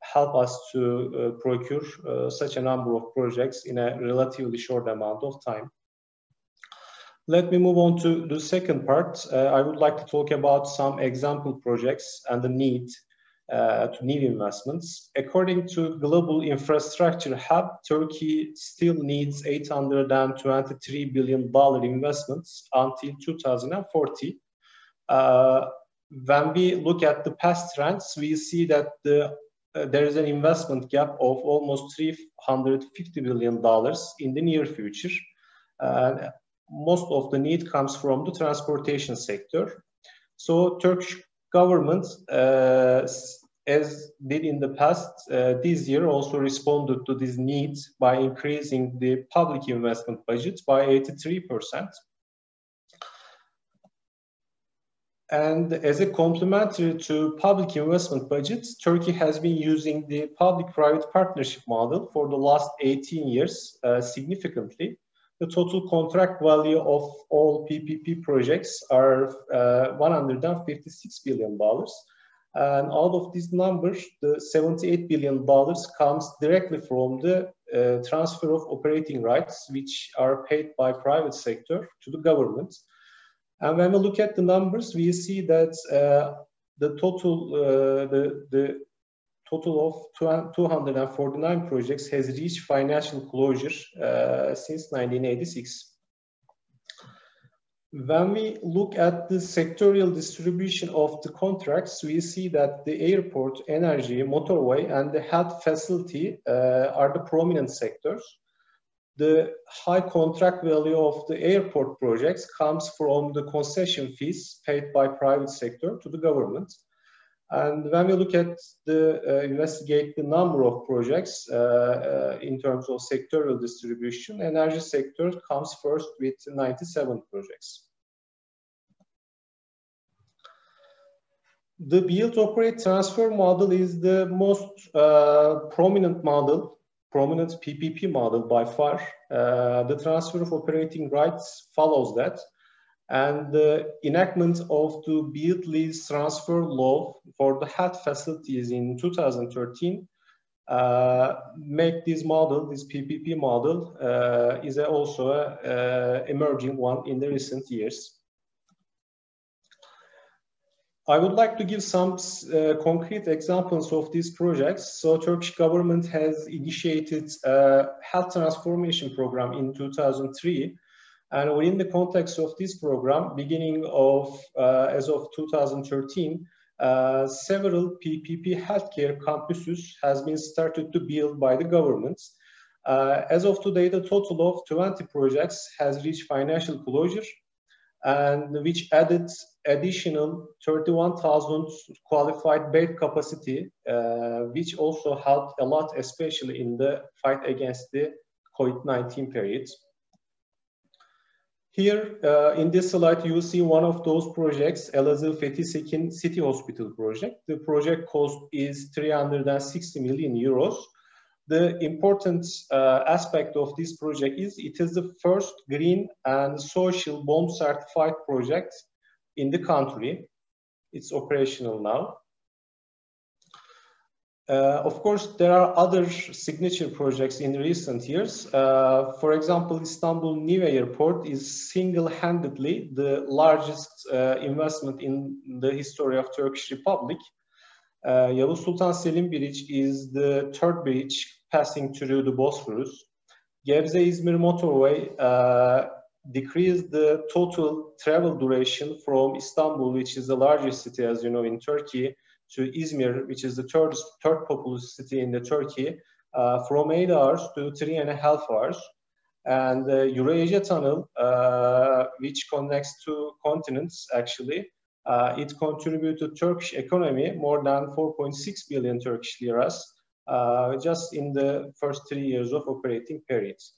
Speaker 7: help us to uh, procure uh, such a number of projects in a relatively short amount of time. Let me move on to the second part. Uh, I would like to talk about some example projects and the need uh, to need investments. According to Global Infrastructure Hub, Turkey still needs $823 billion investments until 2040. Uh, when we look at the past trends, we see that the, uh, there is an investment gap of almost $350 billion in the near future. Most of the need comes from the transportation sector. So Turkish government, uh, as did in the past, uh, this year also responded to these needs by increasing the public investment budget by 83%. And as a complementary to public investment budgets, Turkey has been using the public-private partnership model for the last 18 years uh, significantly the total contract value of all PPP projects are uh, $156 billion. And out of these numbers, the $78 billion comes directly from the uh, transfer of operating rights, which are paid by private sector to the government. And when we look at the numbers, we see that uh, the total, uh, the, the total of 249 projects has reached financial closure uh, since 1986. When we look at the sectorial distribution of the contracts, we see that the airport, energy, motorway, and the health facility uh, are the prominent sectors. The high contract value of the airport projects comes from the concession fees paid by private sector to the government. And when we look at the uh, investigate the number of projects uh, uh, in terms of sectoral distribution, energy sector comes first with 97 projects. The build, operate, transfer model is the most uh, prominent model, prominent PPP model by far. Uh, the transfer of operating rights follows that and the enactment of the build lease transfer law for the health facilities in 2013 uh, make this model, this PPP model, uh, is also a, emerging one in the recent years. I would like to give some uh, concrete examples of these projects. So Turkish government has initiated a health transformation program in 2003 and within the context of this program, beginning of, uh, as of 2013, uh, several PPP healthcare campuses has been started to build by the government. Uh, as of today, the total of 20 projects has reached financial closure. and which added additional 31,000 qualified bed capacity, uh, which also helped a lot, especially in the fight against the COVID-19 period. Here uh, in this slide, you see one of those projects, Elazığ Fethi Sekin City Hospital project. The project cost is 360 million euros. The important uh, aspect of this project is it is the first green and social bond certified project in the country. It's operational now. Uh, of course, there are other signature projects in recent years. Uh, for example, Istanbul New Airport is single-handedly the largest uh, investment in the history of Turkish Republic. Uh, Yavuz Sultan Selim Bridge is the third bridge passing through the Bosphorus. Gebze-İzmir motorway decreased the total travel duration from Istanbul, which is the largest city, as you know, in Turkey, to Izmir, which is the third, third populous city in the Turkey, uh, from eight hours to three and a half hours. And the Eurasia Tunnel, uh, which connects two continents, actually, uh, it contributed to Turkish economy more than 4.6 billion Turkish liras uh, just in the first three years of operating periods.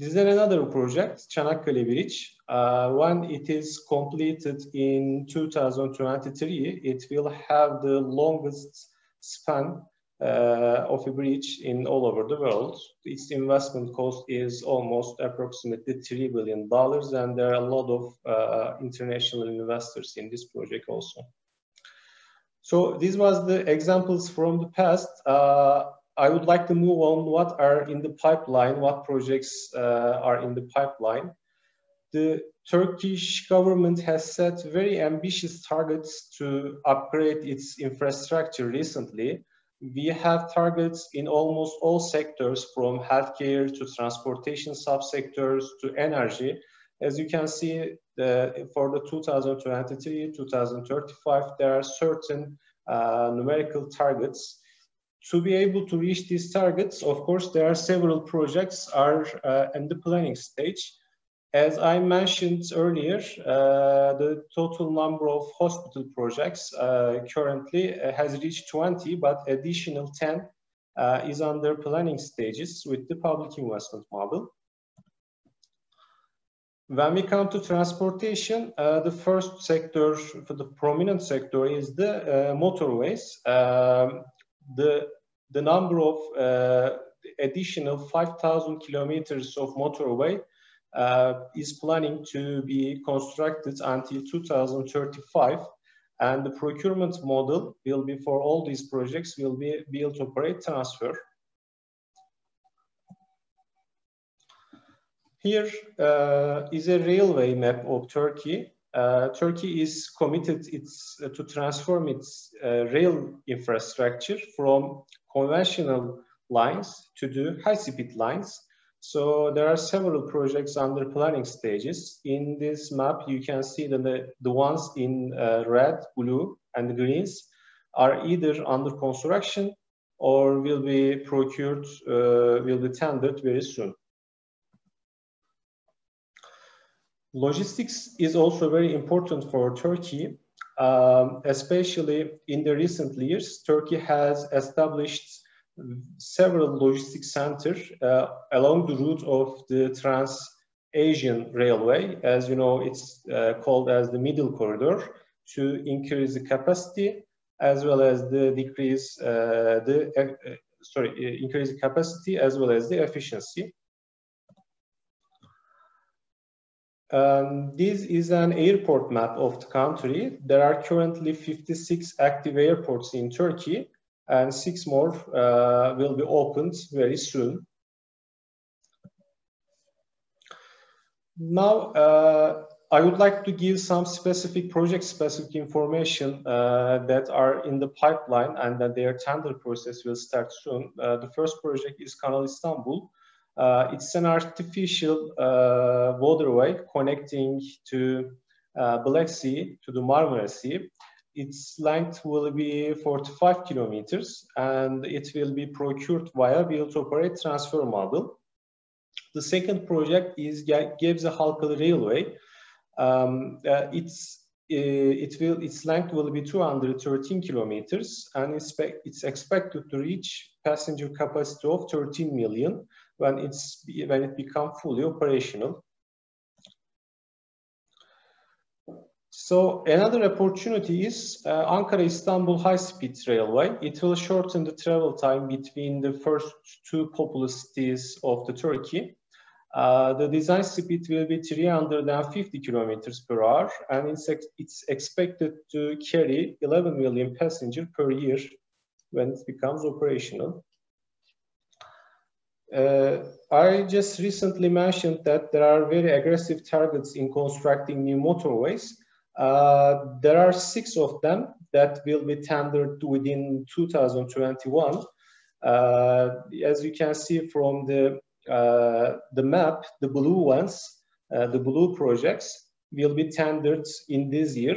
Speaker 7: This is another project, Çanakkale Bridge. Uh, when it is completed in 2023, it will have the longest span uh, of a bridge in all over the world. Its investment cost is almost approximately $3 billion, and there are a lot of uh, international investors in this project also. So this was the examples from the past. Uh, I would like to move on what are in the pipeline, what projects uh, are in the pipeline. The Turkish government has set very ambitious targets to upgrade its infrastructure recently. We have targets in almost all sectors from healthcare to transportation subsectors to energy. As you can see, the, for the 2023-2035, there are certain uh, numerical targets to be able to reach these targets, of course, there are several projects are uh, in the planning stage. As I mentioned earlier, uh, the total number of hospital projects uh, currently uh, has reached 20, but additional 10 uh, is under planning stages with the public investment model. When we come to transportation, uh, the first sector, the prominent sector is the motorways. Um, the, the number of uh, additional 5,000 kilometers of motorway uh, is planning to be constructed until 2035 and the procurement model will be for all these projects will be build operate transfer. Here uh, is a railway map of turkey uh, Turkey is committed its, uh, to transform its uh, rail infrastructure from conventional lines to do high-speed lines. So there are several projects under planning stages. In this map, you can see that the, the ones in uh, red, blue, and greens are either under construction or will be procured, uh, will be tendered very soon. Logistics is also very important for Turkey, um, especially in the recent years. Turkey has established several logistics centers uh, along the route of the Trans-Asian Railway. As you know, it's uh, called as the Middle Corridor to increase the capacity as well as the decrease uh, the uh, sorry uh, increase the capacity as well as the efficiency. Um, this is an airport map of the country. There are currently 56 active airports in Turkey and six more uh, will be opened very soon. Now, uh, I would like to give some specific project-specific information uh, that are in the pipeline and that their tender process will start soon. Uh, the first project is Kanal Istanbul. Uh, it's an artificial uh, waterway connecting to uh, Black Sea to the Marmara Sea. Its length will be 45 kilometers and it will be procured via build operate transfer model. The second project is Gebze Halkalı Railway. Um, uh, it's uh, it will its length will be 213 kilometers and it's expected to reach passenger capacity of 13 million when it's when it become fully operational. So another opportunity is uh, Ankara-Istanbul high-speed railway. It will shorten the travel time between the first two populous cities of the Turkey. Uh, the design speed will be 350 kilometers per hour, and it's, ex it's expected to carry 11 million passengers per year when it becomes operational. Uh, I just recently mentioned that there are very aggressive targets in constructing new motorways. Uh, there are six of them that will be tendered within 2021. Uh, as you can see from the, uh, the map, the blue ones, uh, the blue projects will be tendered in this year.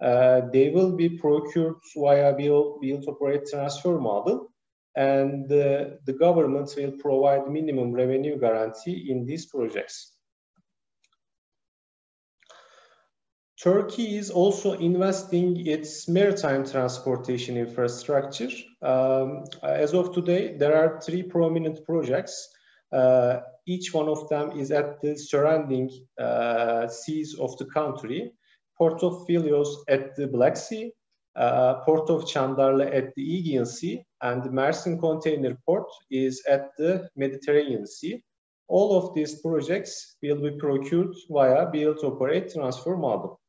Speaker 7: Uh, they will be procured via build, build operate transfer model and the government will provide minimum revenue guarantee in these projects. Turkey is also investing its maritime transportation infrastructure. Um, as of today, there are three prominent projects. Uh, each one of them is at the surrounding uh, seas of the country. Port of Philios at the Black Sea, uh, Port of Chandarlı at the Aegean Sea, and the Mersin Container Port is at the Mediterranean Sea. All of these projects will be procured via build, operate, transfer model.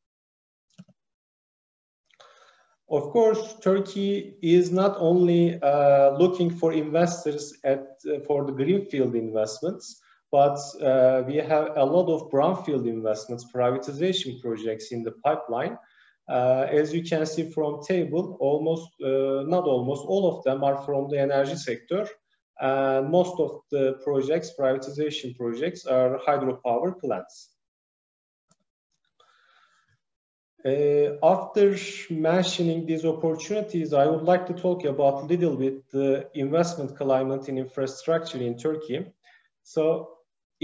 Speaker 7: Of course, Turkey is not only uh, looking for investors at, uh, for the greenfield investments, but uh, we have a lot of brownfield investments, privatization projects in the pipeline. Uh, as you can see from table, almost, uh, not almost, all of them are from the energy sector. And most of the projects, privatization projects, are hydropower plants. Uh, after mentioning these opportunities, I would like to talk about a little bit the investment climate in infrastructure in Turkey. So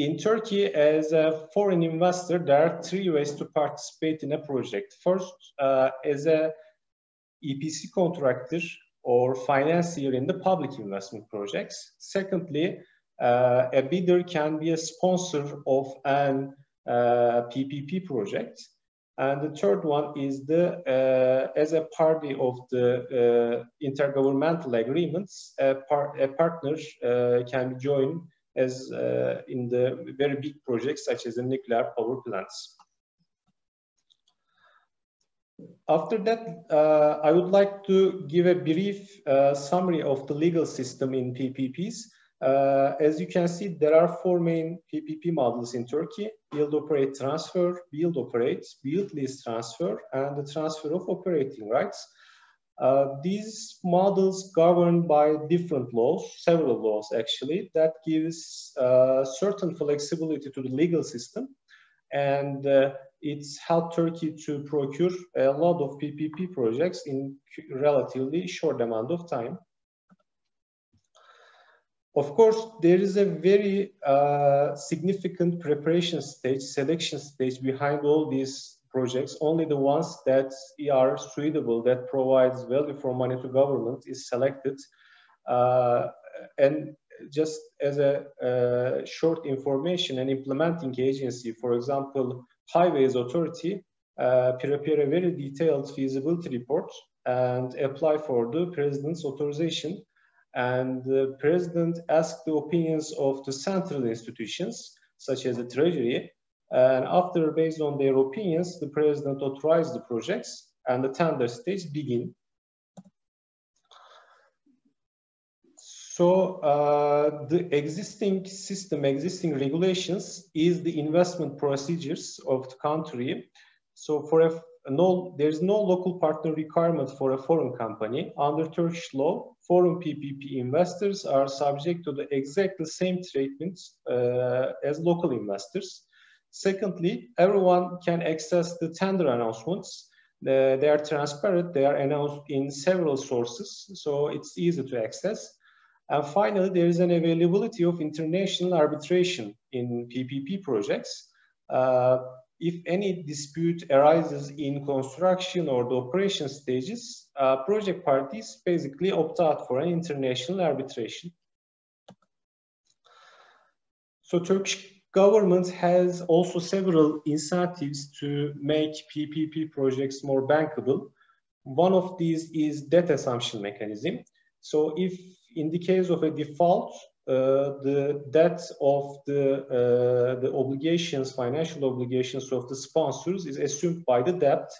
Speaker 7: in Turkey, as a foreign investor, there are three ways to participate in a project. First, uh, as a EPC contractor or financier in the public investment projects. Secondly, uh, a bidder can be a sponsor of an uh, PPP project. And the third one is the, uh, as a party of the uh, intergovernmental agreements, a, par a partner uh, can join as uh, in the very big projects such as the nuclear power plants. After that, uh, I would like to give a brief uh, summary of the legal system in PPPs. Uh, as you can see, there are four main PPP models in Turkey, build, operate, transfer, build, operate, build, lease, transfer, and the transfer of operating rights. Uh, these models governed by different laws, several laws actually, that gives uh, certain flexibility to the legal system. And uh, it's helped Turkey to procure a lot of PPP projects in relatively short amount of time. Of course, there is a very uh, significant preparation stage, selection stage behind all these projects. Only the ones that are suitable, that provides value for money to government is selected. Uh, and just as a uh, short information, an implementing agency, for example, Highways Authority, uh, prepare a very detailed feasibility report and apply for the president's authorization and the president asked the opinions of the central institutions, such as the treasury, and after, based on their opinions, the president authorized the projects and the tender stage begin. So uh, the existing system, existing regulations is the investment procedures of the country. So for a no, there's no local partner requirement for a foreign company. Under Turkish law, foreign PPP investors are subject to the exactly same treatment uh, as local investors. Secondly, everyone can access the tender announcements. Uh, they are transparent, they are announced in several sources, so it's easy to access. And finally, there is an availability of international arbitration in PPP projects, uh, if any dispute arises in construction or the operation stages, uh, project parties basically opt out for an international arbitration. So Turkish government has also several incentives to make PPP projects more bankable. One of these is debt assumption mechanism. So if in the case of a default, uh, the debt of the, uh, the obligations, financial obligations of the sponsors is assumed by the debt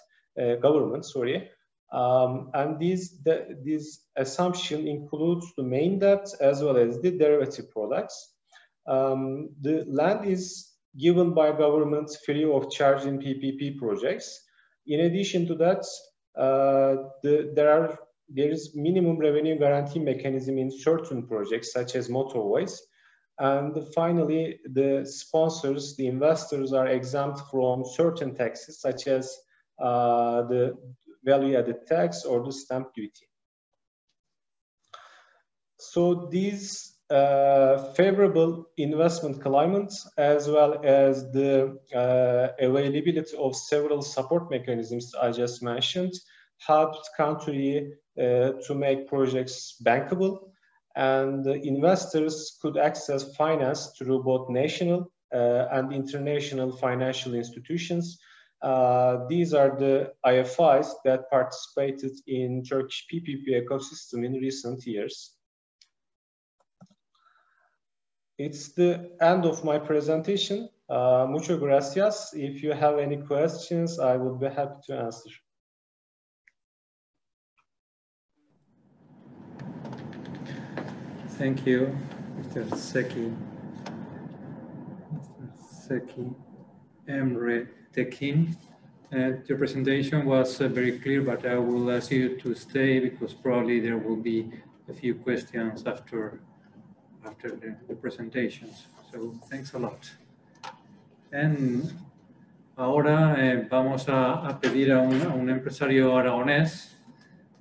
Speaker 7: uh, government, sorry. Um, and this, the, this assumption includes the main debt as well as the derivative products. Um, the land is given by governments free of charge in PPP projects. In addition to that, uh, the, there are there is minimum revenue guarantee mechanism in certain projects such as motorways. And finally, the sponsors, the investors are exempt from certain taxes such as uh, the value added tax or the stamp duty. So these uh, favorable investment climates as well as the uh, availability of several support mechanisms I just mentioned helped country uh, to make projects bankable and investors could access finance through both national uh, and international financial institutions. Uh, these are the IFIs that participated in Turkish PPP ecosystem in recent years. It's the end of my presentation. Uh, mucho gracias. If you have any questions, I would be happy to answer.
Speaker 3: Thank you, Mr. Seki. Mr. Seki Emre Tekin. And your presentation was uh, very clear, but I will ask you to stay because probably there will be a few questions after, after the, presentations. So thanks a lot. And ahora eh, vamos a, pedir a un, a un empresario aragonés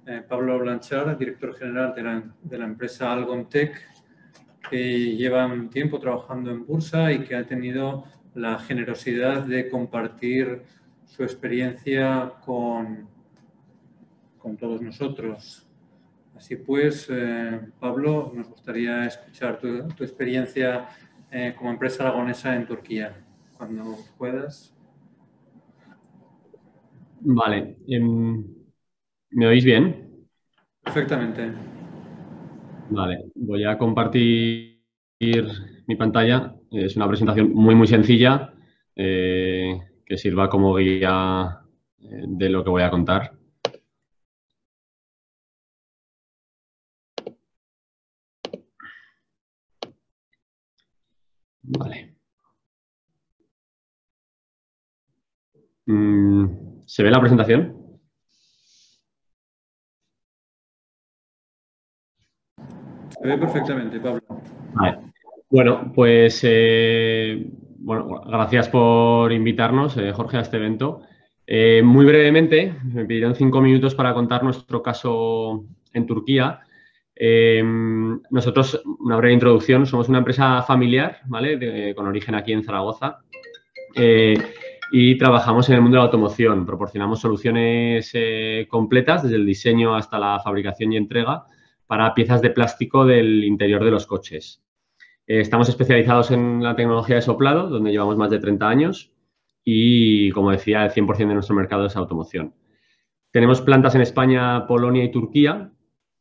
Speaker 3: eh, Pablo Blanchard, director general de la, de la empresa Algontech, que lleva un tiempo trabajando en Bursa y que ha tenido la generosidad de compartir su experiencia con todos nosotros. Así pues, eh, Pablo, nos gustaría escuchar tu, tu experiencia eh, como empresa aragonesa en Turquía. Cuando puedas.
Speaker 8: Vale. Um... ¿Me oís bien?
Speaker 3: Perfectamente.
Speaker 8: Vale, voy a compartir mi pantalla. Es una presentación muy, muy sencilla eh, que sirva como guía de lo que voy a contar. Vale. Mm, ¿Se ve la presentación?
Speaker 3: Se ve perfectamente, Pablo.
Speaker 8: Bueno, pues eh, bueno, gracias por invitarnos, eh, Jorge, a este evento. Eh, muy brevemente, me pedirán cinco minutos para contar nuestro caso en Turquía. Nosotros, una breve introducción, somos una empresa familiar, ¿vale? con origen aquí en Zaragoza. y trabajamos en el mundo de la automoción. Proporcionamos soluciones completas, desde el diseño hasta la fabricación y entrega, para piezas de plástico del interior de los coches. Eh, estamos especializados en la tecnología de soplado, donde llevamos más de 30 años y, como decía, el 100% de nuestro mercado es automoción. Tenemos plantas en España, Polonia y Turquía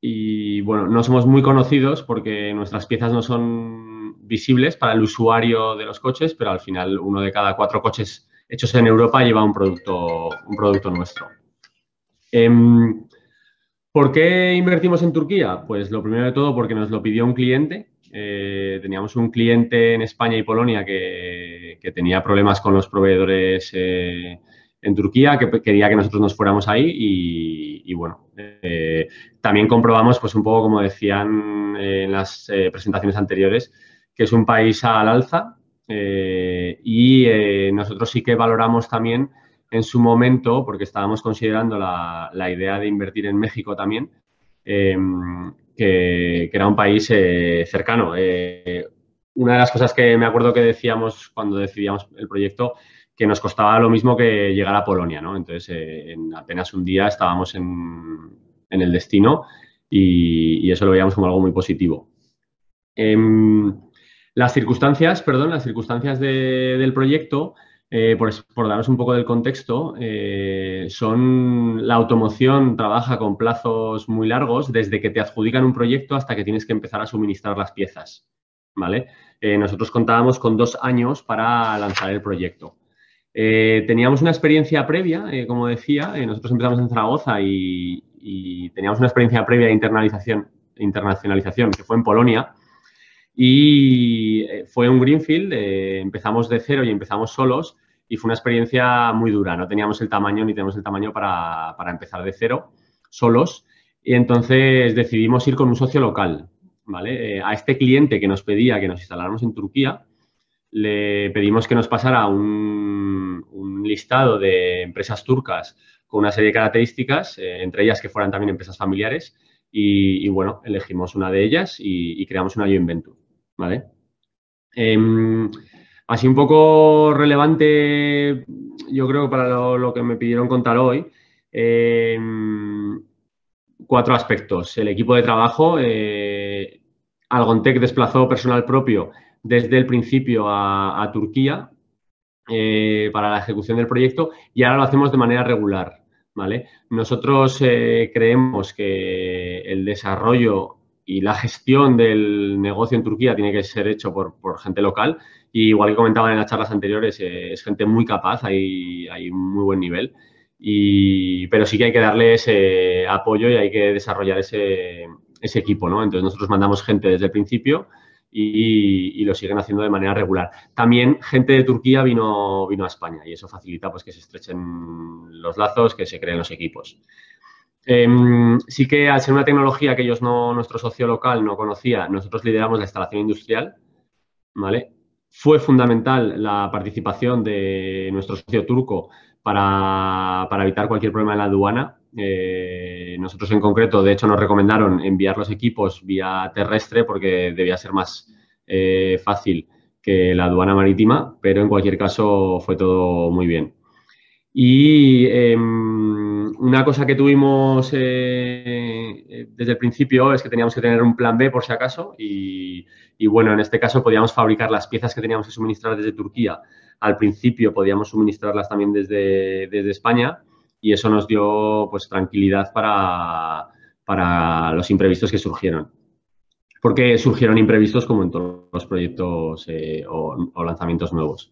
Speaker 8: y, bueno, no somos muy conocidos porque nuestras piezas no son visibles para el usuario de los coches, pero al final uno de cada cuatro coches hechos en Europa lleva un producto, un producto nuestro. Em, ¿Por qué invertimos en Turquía? Pues lo primero de todo porque nos lo pidió un cliente. Eh, teníamos un cliente en España y Polonia que, tenía problemas con los proveedores eh, en Turquía, que quería que nosotros nos fuéramos ahí y, bueno, eh, también comprobamos, pues un poco como decían en las presentaciones anteriores, que es un país al alza y nosotros sí que valoramos también en su momento, porque estábamos considerando la, idea de invertir en México también, em, que, era un país eh, cercano. Eh, una de las cosas que me acuerdo que decíamos cuando decidíamos el proyecto, que nos costaba lo mismo que llegar a Polonia, ¿no? Entonces, eh, en apenas un día estábamos en, el destino y, eso lo veíamos como algo muy positivo. Em, las circunstancias, perdón, las circunstancias del proyecto, eh, por, daros un poco del contexto, eh, son la automoción trabaja con plazos muy largos desde que te adjudican un proyecto hasta que tienes que empezar a suministrar las piezas. ¿vale? Eh, nosotros contábamos con dos años para lanzar el proyecto. Teníamos una experiencia previa, como decía, nosotros empezamos en Zaragoza y, teníamos una experiencia previa de internacionalización que fue en Polonia y eh, fue un Greenfield, eh, empezamos de cero y empezamos solos y fue una experiencia muy dura. No teníamos el tamaño ni tenemos el tamaño para, empezar de cero, solos. Y entonces decidimos ir con un socio local. ¿vale? Eh, a este cliente que nos pedía que nos instaláramos en Turquía, le pedimos que nos pasara un, listado de empresas turcas con una serie de características, entre ellas que fueran también empresas familiares, y, bueno, elegimos una de ellas y, y creamos una joint venture. ¿vale? Em, así un poco relevante, yo creo, para lo, que me pidieron contar hoy, em, cuatro aspectos. El equipo de trabajo, eh, Algontec desplazó personal propio desde el principio a, Turquía eh, para la ejecución del proyecto y ahora lo hacemos de manera regular. ¿vale? Nosotros eh, creemos que el desarrollo y la gestión del negocio en Turquía tiene que ser hecho por, gente local. Y igual que comentaban en las charlas anteriores, eh, es gente muy capaz, hay, hay muy buen nivel. Y, pero sí que hay que darle ese apoyo y hay que desarrollar ese, ese equipo, ¿no? Entonces nosotros mandamos gente desde el principio y, lo siguen haciendo de manera regular. También gente de Turquía vino, vino a España y eso facilita pues, que se estrechen los lazos, que se creen los equipos. Em, sí que al ser una tecnología que ellos no, nuestro socio local no conocía, nosotros lideramos la instalación industrial, ¿vale? Fue fundamental la participación de nuestro socio turco para, evitar cualquier problema en la aduana. Eh, nosotros en concreto, de hecho, nos recomendaron enviar los equipos vía terrestre porque debía ser más eh, fácil que la aduana marítima, pero en cualquier caso fue todo muy bien. Y em, una cosa que tuvimos eh, desde el principio es que teníamos que tener un plan B por si acaso y, bueno, en este caso podíamos fabricar las piezas que teníamos que suministrar desde Turquía. Al principio podíamos suministrarlas también desde España y eso nos dio pues tranquilidad para, para los imprevistos que surgieron. Porque surgieron imprevistos como en todos los proyectos eh, o, lanzamientos nuevos.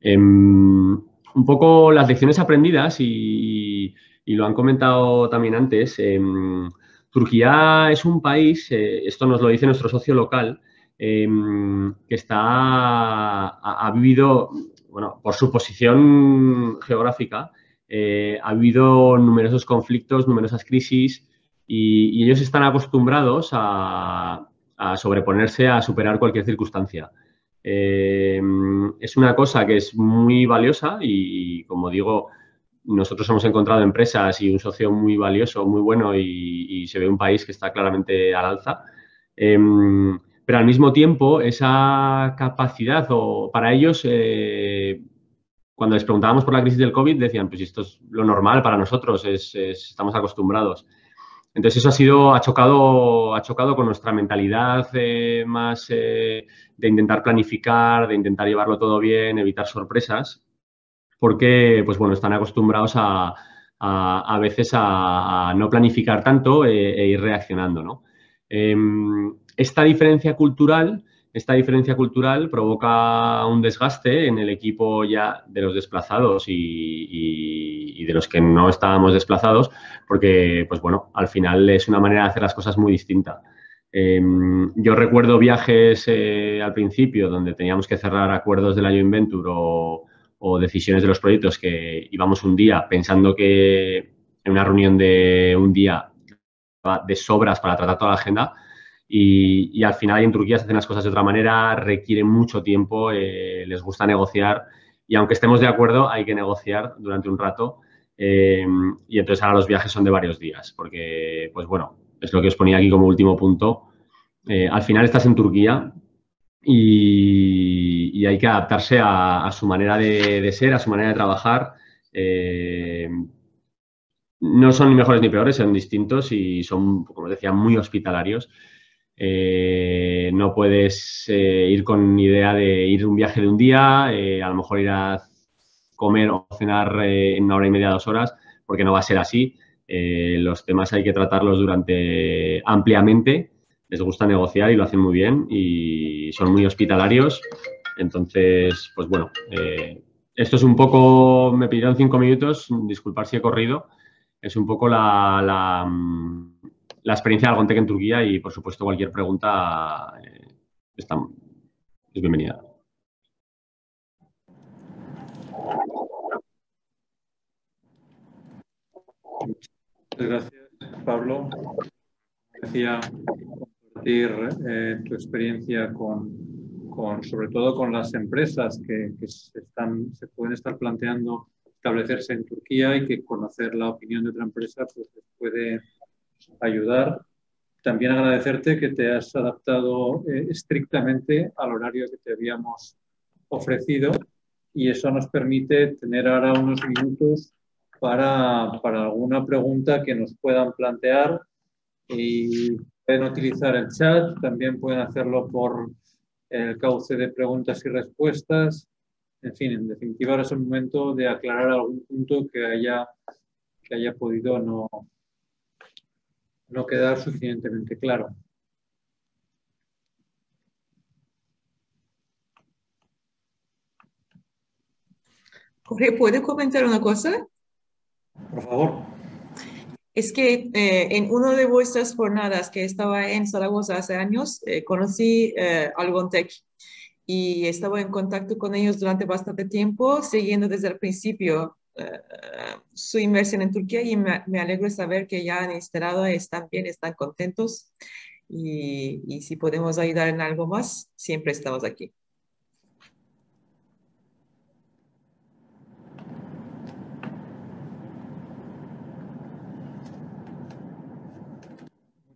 Speaker 8: Em, un poco las lecciones aprendidas y, lo han comentado también antes. Em, Turquía es un país, eh, esto nos lo dice nuestro socio local, em, que está, ha, vivido, bueno, por su posición geográfica, eh, ha habido numerosos conflictos, numerosas crisis y, ellos están acostumbrados a, sobreponerse, a superar cualquier circunstancia. Eh, es una cosa que es muy valiosa y, como digo, nosotros hemos encontrado empresas y un socio muy valioso, muy bueno y, se ve un país que está claramente al alza. Em, pero al mismo tiempo, esa capacidad, o para ellos, eh, cuando les preguntábamos por la crisis del COVID, decían, pues esto es lo normal para nosotros, estamos acostumbrados. Entonces eso ha sido, ha chocado, ha chocado con nuestra mentalidad eh, más eh, de intentar planificar, de intentar llevarlo todo bien, evitar sorpresas, porque pues bueno, están acostumbrados a, a, veces a, no planificar tanto e, e ir reaccionando. ¿no? Em, esta diferencia cultural esta diferencia cultural provoca un desgaste en el equipo ya de los desplazados y, de los que no estábamos desplazados, porque, pues bueno, al final es una manera de hacer las cosas muy distinta. Em, yo recuerdo viajes eh, al principio donde teníamos que cerrar acuerdos del año venture o, o decisiones de los proyectos que íbamos un día pensando que en una reunión de un día de sobras para tratar toda la agenda, y, al final en Turquía se hacen las cosas de otra manera, requiere mucho tiempo, eh, les gusta negociar y aunque estemos de acuerdo hay que negociar durante un rato eh, y entonces ahora los viajes son de varios días porque, pues bueno, es lo que os ponía aquí como último punto. Eh, al final estás en Turquía y, hay que adaptarse a, su manera de, ser, a su manera de trabajar. Eh, no son ni mejores ni peores, son distintos y son, como decía, muy hospitalarios. Eh, no puedes eh, ir con idea de ir un viaje de un día, a lo mejor ir a comer o cenar en una hora y media, dos horas, porque no va a ser así. los temas hay que tratarlos durante ampliamente les gusta negociar y lo hacen muy bien y son muy hospitalarios. Entonces, pues bueno, eh, esto es un poco, me pidieron cinco minutos, disculpar si he corrido, es un poco la, la, mm, experiencia de Algontec en Turquía y, por supuesto, cualquier pregunta eh, está, es bienvenida.
Speaker 3: Muchas gracias, Pablo. Decía eh, tu experiencia con, con, sobre todo con las empresas que, se, están, se pueden estar planteando establecerse en Turquía y que conocer la opinión de otra empresa pues, puede ayudar. También agradecerte que te has adaptado eh, estrictamente al horario que te habíamos ofrecido y eso nos permite tener ahora unos minutos para, para alguna pregunta que nos puedan plantear y Pueden utilizar el chat, también pueden hacerlo por el cauce de preguntas y respuestas. En fin, en definitiva, ahora es el momento de aclarar algún punto que haya, que haya podido no, no quedar suficientemente claro.
Speaker 6: Jorge, ¿puede comentar una cosa?
Speaker 3: Por favor
Speaker 6: es que eh, en una de vuestras jornadas que estaba en Zaragoza hace años, eh, conocí eh, Algontec y estaba en contacto con ellos durante bastante tiempo, siguiendo desde el principio su inversión en Turquía y me, alegro de saber que ya han instalado, están bien, están contentos y, si podemos ayudar en algo más, siempre estamos aquí.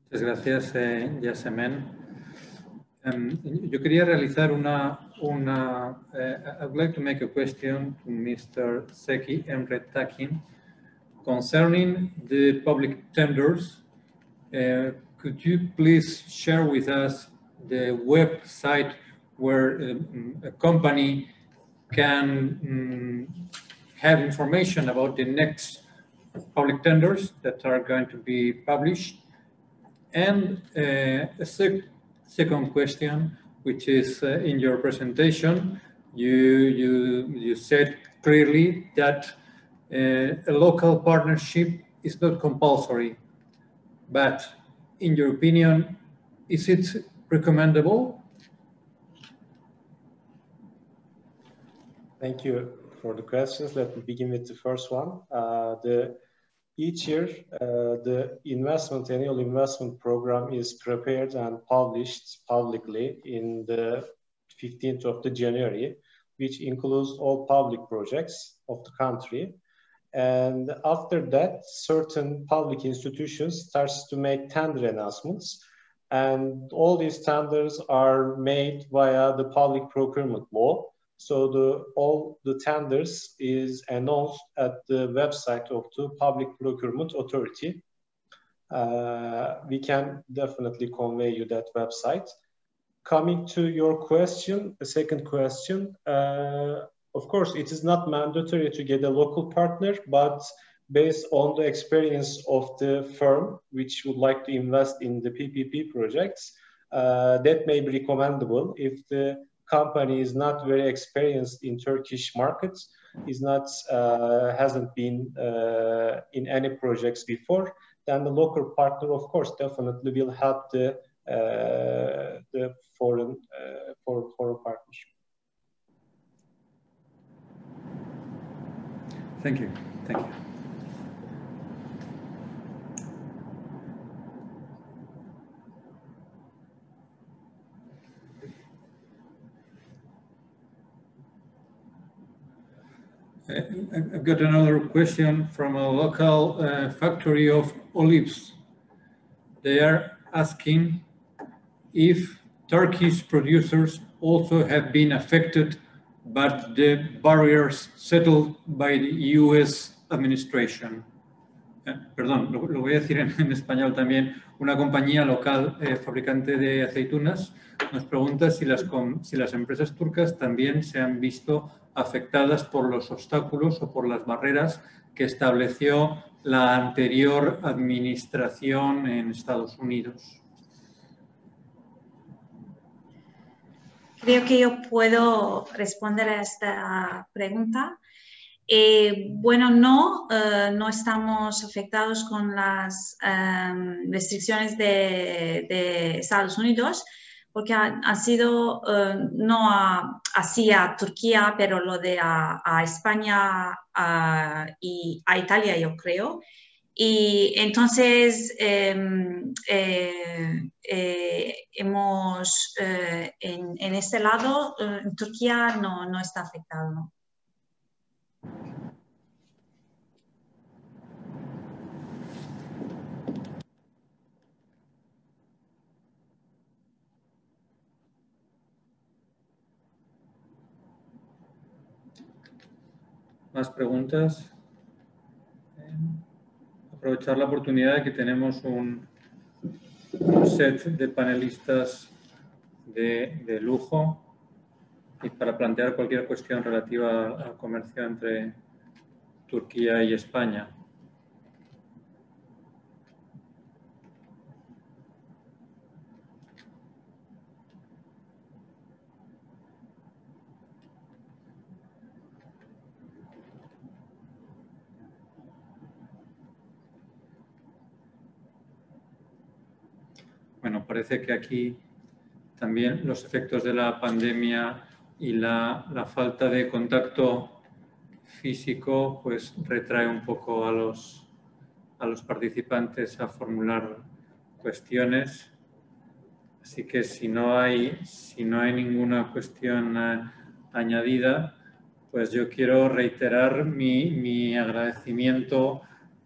Speaker 3: Muchas gracias, eh, Yasemen. Um, yo quería realizar una, una uh, I would like to make a question to Mr. Seki Emre Takin concerning the public tenders. Uh, could you please share with us the website where um, a company can um, have information about the next public tenders that are going to be published and uh, a sec second question, which is uh, in your presentation, you, you, you said clearly that uh, a local partnership is not compulsory, but in your opinion, is it recommendable?
Speaker 7: Thank you for the questions. Let me begin with the first one. Uh, the each year, uh, the investment annual investment program is prepared and published publicly in the 15th of the January, which includes all public projects of the country. And after that, certain public institutions starts to make tender announcements. And all these tenders are made via the public procurement law. So the, all the tenders is announced at the website of the Public Procurement Authority. Uh, we can definitely convey you that website. Coming to your question, the second question, uh, of course, it is not mandatory to get a local partner, but based on the experience of the firm which would like to invest in the PPP projects, uh, that may be recommendable if the company is not very experienced in Turkish markets, is not uh, hasn't been uh, in any projects before, then the local partner, of course, definitely will help the uh, the foreign uh, for foreign partnership.
Speaker 3: Thank you. Thank you. I've got another question from a local uh, factory of olives. They are asking if Turkish producers also have been affected but the barriers settled by the US administration. Eh, perdón, lo, lo, voy a decir en, en, español también. Una compañía local eh, fabricante de aceitunas nos pregunta si las, si las empresas turcas también se han visto afectadas por los obstáculos o por las barreras que estableció la anterior administración en Estados Unidos.
Speaker 4: Creo que yo puedo responder a esta pregunta. Eh, bueno, no, eh, no estamos afectados con las eh, restricciones de, de, Estados Unidos porque han sido eh, no a, Turquía, pero lo de a, España y a Italia, yo creo. Y entonces em, eh, eh, hemos, en, este lado, Turquía no, no está afectado.
Speaker 3: ¿Más preguntas? aprovechar la oportunidad de que tenemos un, set de panelistas de, lujo y para plantear cualquier cuestión relativa al comercio entre Turquía y España. Bueno, parece que aquí también los efectos de la pandemia y la, falta de contacto físico pues retrae un poco a los, a los participantes a formular cuestiones. Así que si no hay, si no hay ninguna cuestión eh, añadida, pues yo quiero reiterar mi, mi agradecimiento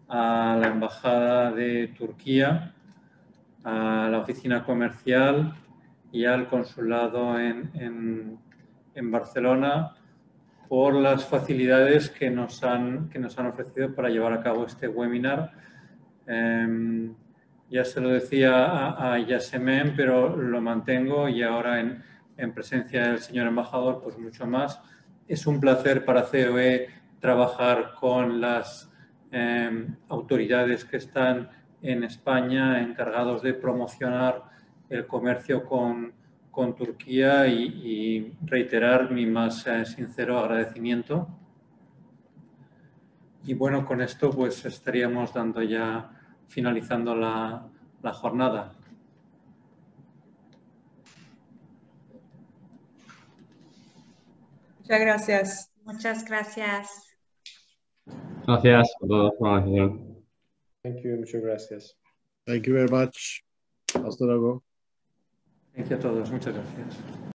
Speaker 3: a la Embajada de Turquía a la oficina comercial y al consulado en, en, Barcelona por las facilidades que nos, han, que nos han ofrecido para llevar a cabo este webinar. Eh, ya se lo decía a, a pero lo mantengo y ahora en, en, presencia del señor embajador, pues mucho más. Es un placer para COE trabajar con las eh, autoridades que están en España encargados de promocionar el comercio con, con Turquía y, y, reiterar mi más eh, sincero agradecimiento. Y bueno, con esto pues estaríamos dando ya, finalizando la, la jornada.
Speaker 6: Muchas gracias.
Speaker 4: Muchas gracias.
Speaker 8: Gracias a todos por la atención.
Speaker 7: Thank you, muchas gracias.
Speaker 2: Thank you very much. Hasta luego.
Speaker 3: Gracias a todos, muchas gracias.